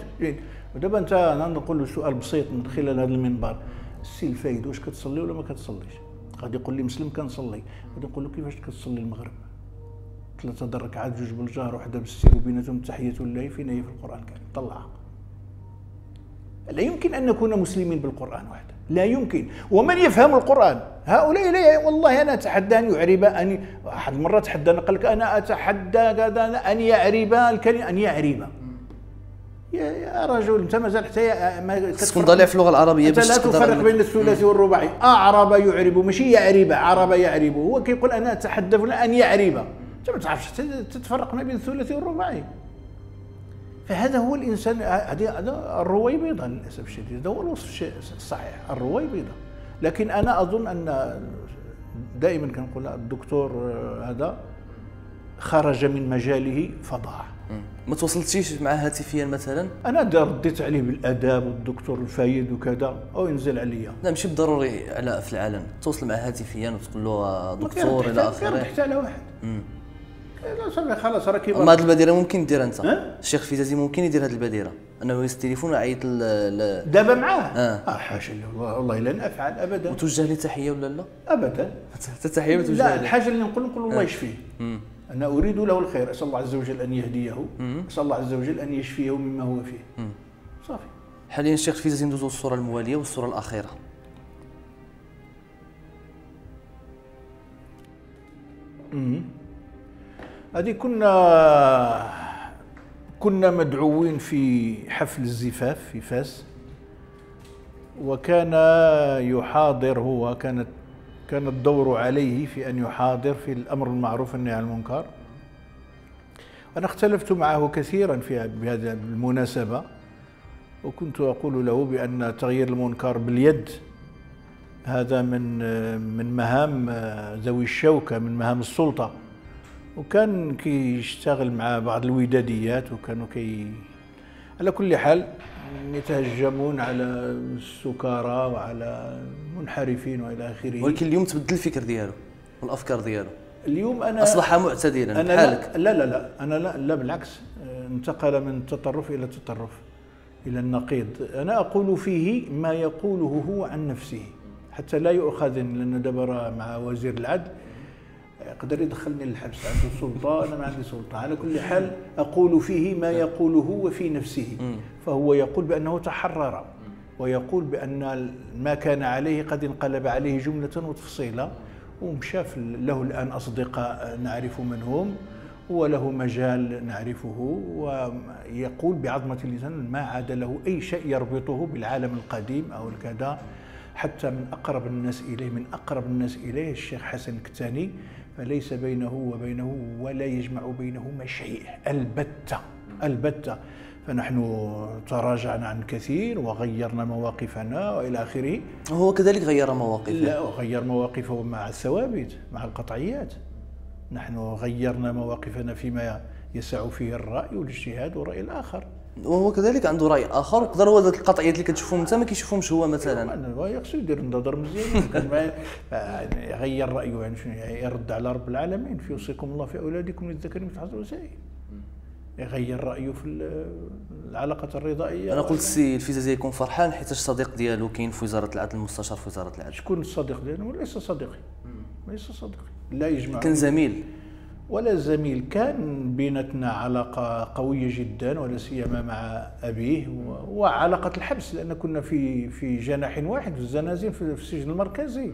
[SPEAKER 2] ودابا أنت أنا نقول له سؤال بسيط من خلال هذا المنبر. السي الفايد واش كتصلي ولا ما كتصليش؟ غادي يقول لي مسلم كنصلي. غادي نقول له كيفاش كتصلي المغرب؟ ثلاثة د الركعات جوج بالجهر وحده بالسر وبيناتهم تحية الله فين هي في القرآن الكريم. طلعها لا يمكن أن نكون مسلمين بالقرآن وحده. لا يمكن. ومن يفهم القرآن؟ هؤلاء لا والله أنا أتحدى أن يعرب أن أحد مرة تحدى قال لك أنا أتحدى كذا أن يعرب الكلمة أن يعرب. يا, رجل أنت مازال حتى ما
[SPEAKER 1] تكون ضالع في اللغة العربية
[SPEAKER 2] أنت
[SPEAKER 1] باش
[SPEAKER 2] لا تفرق بين الثلاثي والرباعي. أعرب يعرب ماشي يعرب عرب يعرب. هو كيقول أنا أتحدى فلان أن يعرب. أنت ما تعرفش تت- تتفرق ما بين الثلاثي والرباعي. فهذا هو الإنسان هذا الرويبضه للأسف الشديد. هذا هو الوصف الصحيح الرويبضه لكن أنا أظن أن دائما كنقول الدكتور هذا خرج من مجاله فضاع
[SPEAKER 1] ما توصلتيش معاه هاتفيا مثلا؟
[SPEAKER 2] أنا رديت عليه بالآداب والدكتور الفايد وكذا أو ينزل عليا.
[SPEAKER 1] لا ماشي بالضروري على في العالم. توصل معاه هاتفيا وتقول له آه،
[SPEAKER 2] ما
[SPEAKER 1] دكتور
[SPEAKER 2] إلى
[SPEAKER 1] آخره.
[SPEAKER 2] حتى على واحد. لا صافي خلاص راه كيبقى
[SPEAKER 1] أما هذه البديره ممكن يديرها أنت.
[SPEAKER 2] أه؟
[SPEAKER 1] الشيخ فيزازي ممكن يدير هذه البديره أنه يهز التليفون ويعيط ل-
[SPEAKER 2] دابا معاه؟
[SPEAKER 1] آه.
[SPEAKER 2] آه حاشا لله والله لن افعل ابدا.
[SPEAKER 1] وتوجه لي تحية ولا لا؟
[SPEAKER 2] ابدا.
[SPEAKER 1] حتى تحية ما توجه
[SPEAKER 2] لا الحاجة اللي نقول نقول الله يشفيه. أنا أريد له الخير. أسأل الله عز وجل أن يهديه. أسأل الله عز وجل أن يشفيه مما هو فيه. صافي.
[SPEAKER 1] حاليا الشيخ فيزازي ندوزو الصورة الموالية والصورة الأخيرة.
[SPEAKER 2] هذه كنا كنا مدعوين في حفل الزفاف في فاس وكان يحاضر هو كانت كان الدور عليه في أن يحاضر في الأمر المعروف والنهي عن المنكر. أنا اختلفت معه كثيرا في بهذه المناسبة وكنت أقول له بأن تغيير المنكر باليد هذا من من مهام ذوي الشوكة من مهام السلطة. وكان كيشتغل مع بعض الوداديات وكانوا كي على كل حال يتهجمون على السكارى وعلى المنحرفين وإلى آخره.
[SPEAKER 1] ولكن اليوم تبدل الفكر ديالو والأفكار ديالو.
[SPEAKER 2] اليوم أنا
[SPEAKER 1] أصبح معتدلا
[SPEAKER 2] أنا
[SPEAKER 1] بحالك.
[SPEAKER 2] لا, لا لا. أنا لا لا بالعكس. انتقل من التطرف إلى التطرف إلى النقيض. أنا أقول فيه ما يقوله هو عن نفسه. حتى لا يؤخذ لأن دابا مع وزير العدل. يقدر يدخلني للحبس. عنده سلطة أنا ما عندي سلطة. على كل حال أقول فيه ما يقوله هو في نفسه. فهو يقول بأنه تحرر ويقول بأن ما كان عليه قد انقلب عليه جملة وتفصيلا ومشى له الآن أصدقاء نعرف من هم وله مجال نعرفه ويقول بعظمة اللسان ما عاد له أي شيء يربطه بالعالم القديم أو الكذا. حتى من أقرب الناس إليه من أقرب الناس إليه الشيخ حسن الكتاني فليس بينه وبينه ولا يجمع بينهما شيء البتة البتة. فنحن تراجعنا عن كثير وغيرنا مواقفنا وإلى آخره.
[SPEAKER 1] هو كذلك غير مواقفه.
[SPEAKER 2] لا وغير مواقفه مع الثوابت مع القطعيات. نحن غيرنا مواقفنا فيما يسع فيه الرأي والاجتهاد والراي الآخر.
[SPEAKER 1] وهو كذلك عنده رأي آخر. وقدر هو ذاك القطعيات اللي كتشوفهم انت ما كيشوفهمش هو مثلا.
[SPEAKER 2] أنا هو يقصد يدير النظر مزيان. يعني يغير رأيه يعني شنو يرد على رب العالمين في يوصيكم الله في أولادكم للذكر مثل حظ الانثيين يغير رأيه في ال- العلاقة الرضائية
[SPEAKER 1] أنا قلت السي الفيزازي يكون فرحان حيت الصديق ديالو كاين في وزارة العدل المستشار في وزارة العدل؟
[SPEAKER 2] شكون الصديق ديالو؟ ليس صديقي. ليس صديقي. لا يجمع.
[SPEAKER 1] كان زميل.
[SPEAKER 2] ولا زميل. كان بيناتنا علاقة قوية جدا ولا سيما مع أبيه و- وعلاقة الحبس لأن كنا في في جناح واحد في الزنازين في السجن المركزي.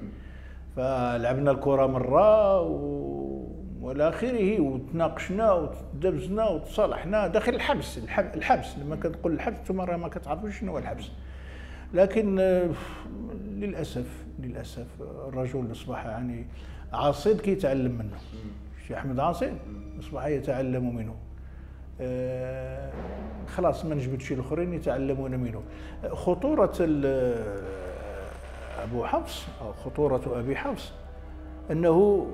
[SPEAKER 2] فلعبنا الكرة مرة و... والى اخره وتناقشنا وتدبزنا وتصالحنا داخل الحبس الحب- الحبس. لما كتقول الحبس أنتم راه ما كتعرفوش شنو هو الحبس. لكن للأسف للأسف الرجل أصبح يعني عاصد كيتعلم منه. الشيخ أحمد عاصد أصبح يتعلم منه. آه، خلاص ما نجبدش الآخرين يتعلمون منه. خطورة أبو حفص أو خطورة أبي حفص أنه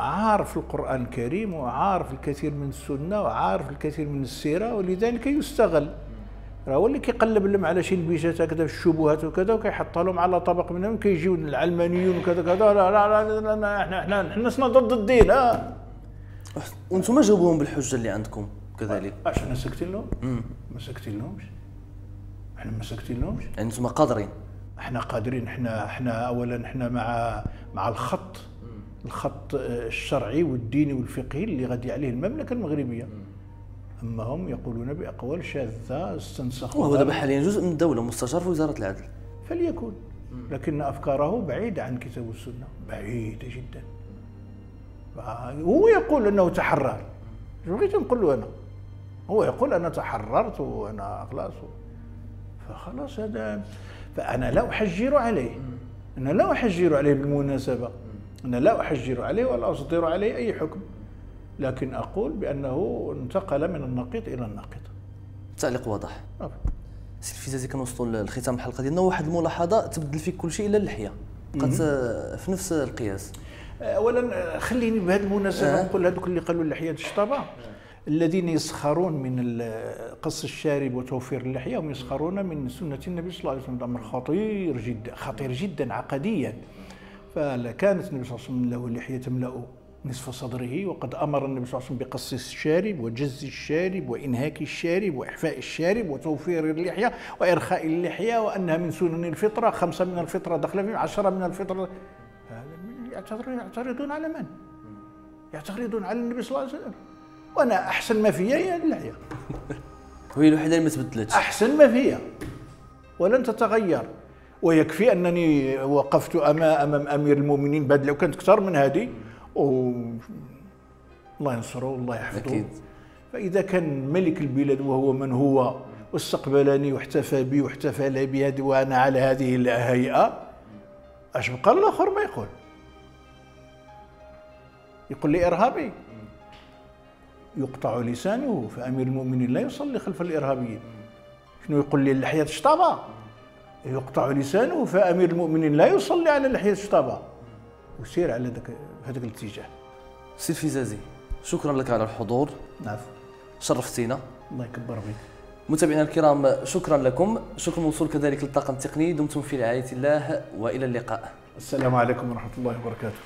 [SPEAKER 2] عارف القرآن الكريم وعارف الكثير من السنة وعارف الكثير من السيرة ولذلك يستغل. راه هو اللي كيقلب لهم على شي نبيجات هكذا في الشبهات وكذا وكيحطها لهم على طبق منهم كيجيو العلمانيون وكذا كذا لا لا لا, لا, إحنا إحنا إحنا ضد الدين آه
[SPEAKER 1] وأنتم جاوبوهم بالحجة اللي عندكم كذلك؟
[SPEAKER 2] أش إحنا ساكتين لهم؟ ما ساكتين لهمش إحنا ما ساكتين لهمش
[SPEAKER 1] يعني أنتم قادرين.
[SPEAKER 2] إحنا قادرين إحنا إحنا اولا إحنا مع مع الخط. الخط آه، الشرعي والديني والفقهي اللي غادي عليه المملكة المغربية. أما هم يقولون بأقوال شاذة استنسخوها.
[SPEAKER 1] وهو دابا حاليا جزء من الدولة مستشار في وزارة العدل.
[SPEAKER 2] فليكن. لكن أفكاره بعيده عن الكتاب والسنة بعيدة جدا. هو يقول أنه تحرر. شو بغيت نقول له أنا؟ هو يقول أنا تحررت وأنا خلاص. فخلاص هذا فأنا لا أحجر عليه. أنا لا أحجر عليه بالمناسبة. أنا لا أحجر عليه ولا أصدر عليه أي حكم لكن أقول بأنه انتقل من النقيض إلى الناقض
[SPEAKER 1] تعليق واضح. سي الفيزازي كنوصلوا لختام الحلقة ديالنا. واحد الملاحظه تبدل فيك كل شيء إلا اللحية. بقات آه، في نفس القياس.
[SPEAKER 2] اولا خليني بهذه المناسبة
[SPEAKER 1] آه.
[SPEAKER 2] نقول هذوك اللي قالوا اللحية الشطبه الذين يسخرون من قص الشارب وتوفير اللحية هم يسخرون من سنة النبي صلى الله عليه وسلم. أمر خطير جدا خطير جدا عقديا. فكانت النبي صلى الله عليه وسلم له اللحيه تملأ نصف صدره وقد أمر النبي صلى الله عليه وسلم بقص الشارب وجز الشارب وإنهاك الشارب وإحفاء الشارب وتوفير اللحية وإرخاء اللحية وأنها من سنن الفطرة خمسة من الفطرة دخل فيهم عشرة من يعتذر- يعترضون على من؟ يعترضون على النبي صلى الله عليه وسلم. وأنا أحسن ما فيا هي اللحية.
[SPEAKER 1] وهي الوحيدة اللي ما تبدلتش.
[SPEAKER 2] أحسن ما فيها ولن تتغير. ويكفي أنني وقفت أمام أمير المؤمنين بعد لو كانت أكثر من هذه و الله ينصره والله يحفظه.
[SPEAKER 1] أكيد.
[SPEAKER 2] فإذا كان ملك البلاد وهو من هو واستقبلني واحتفى بي واحتفل بهذه وأنا على هذه الهيئة اش بقى الآخر ما يقول. يقول لي إرهابي. يقطع لسانه فأمير المؤمنين لا يصلي خلف الإرهابيين. شنو يقول لي؟ اللحية الشطابه يقطع لسانه فأمير المؤمنين لا يصلي على اللحيه الشطابة. وسير على ذاك هذاك الاتجاه.
[SPEAKER 1] سي الفيزازي شكرا لك على الحضور.
[SPEAKER 2] نعم.
[SPEAKER 1] شرفتينا
[SPEAKER 2] الله يكبر بك
[SPEAKER 1] متابعينا الكرام شكرا لكم. شكر موصول كذلك للطاقم التقني. دمتم في رعاية الله وإلى اللقاء.
[SPEAKER 2] السلام عليكم ورحمة الله وبركاته.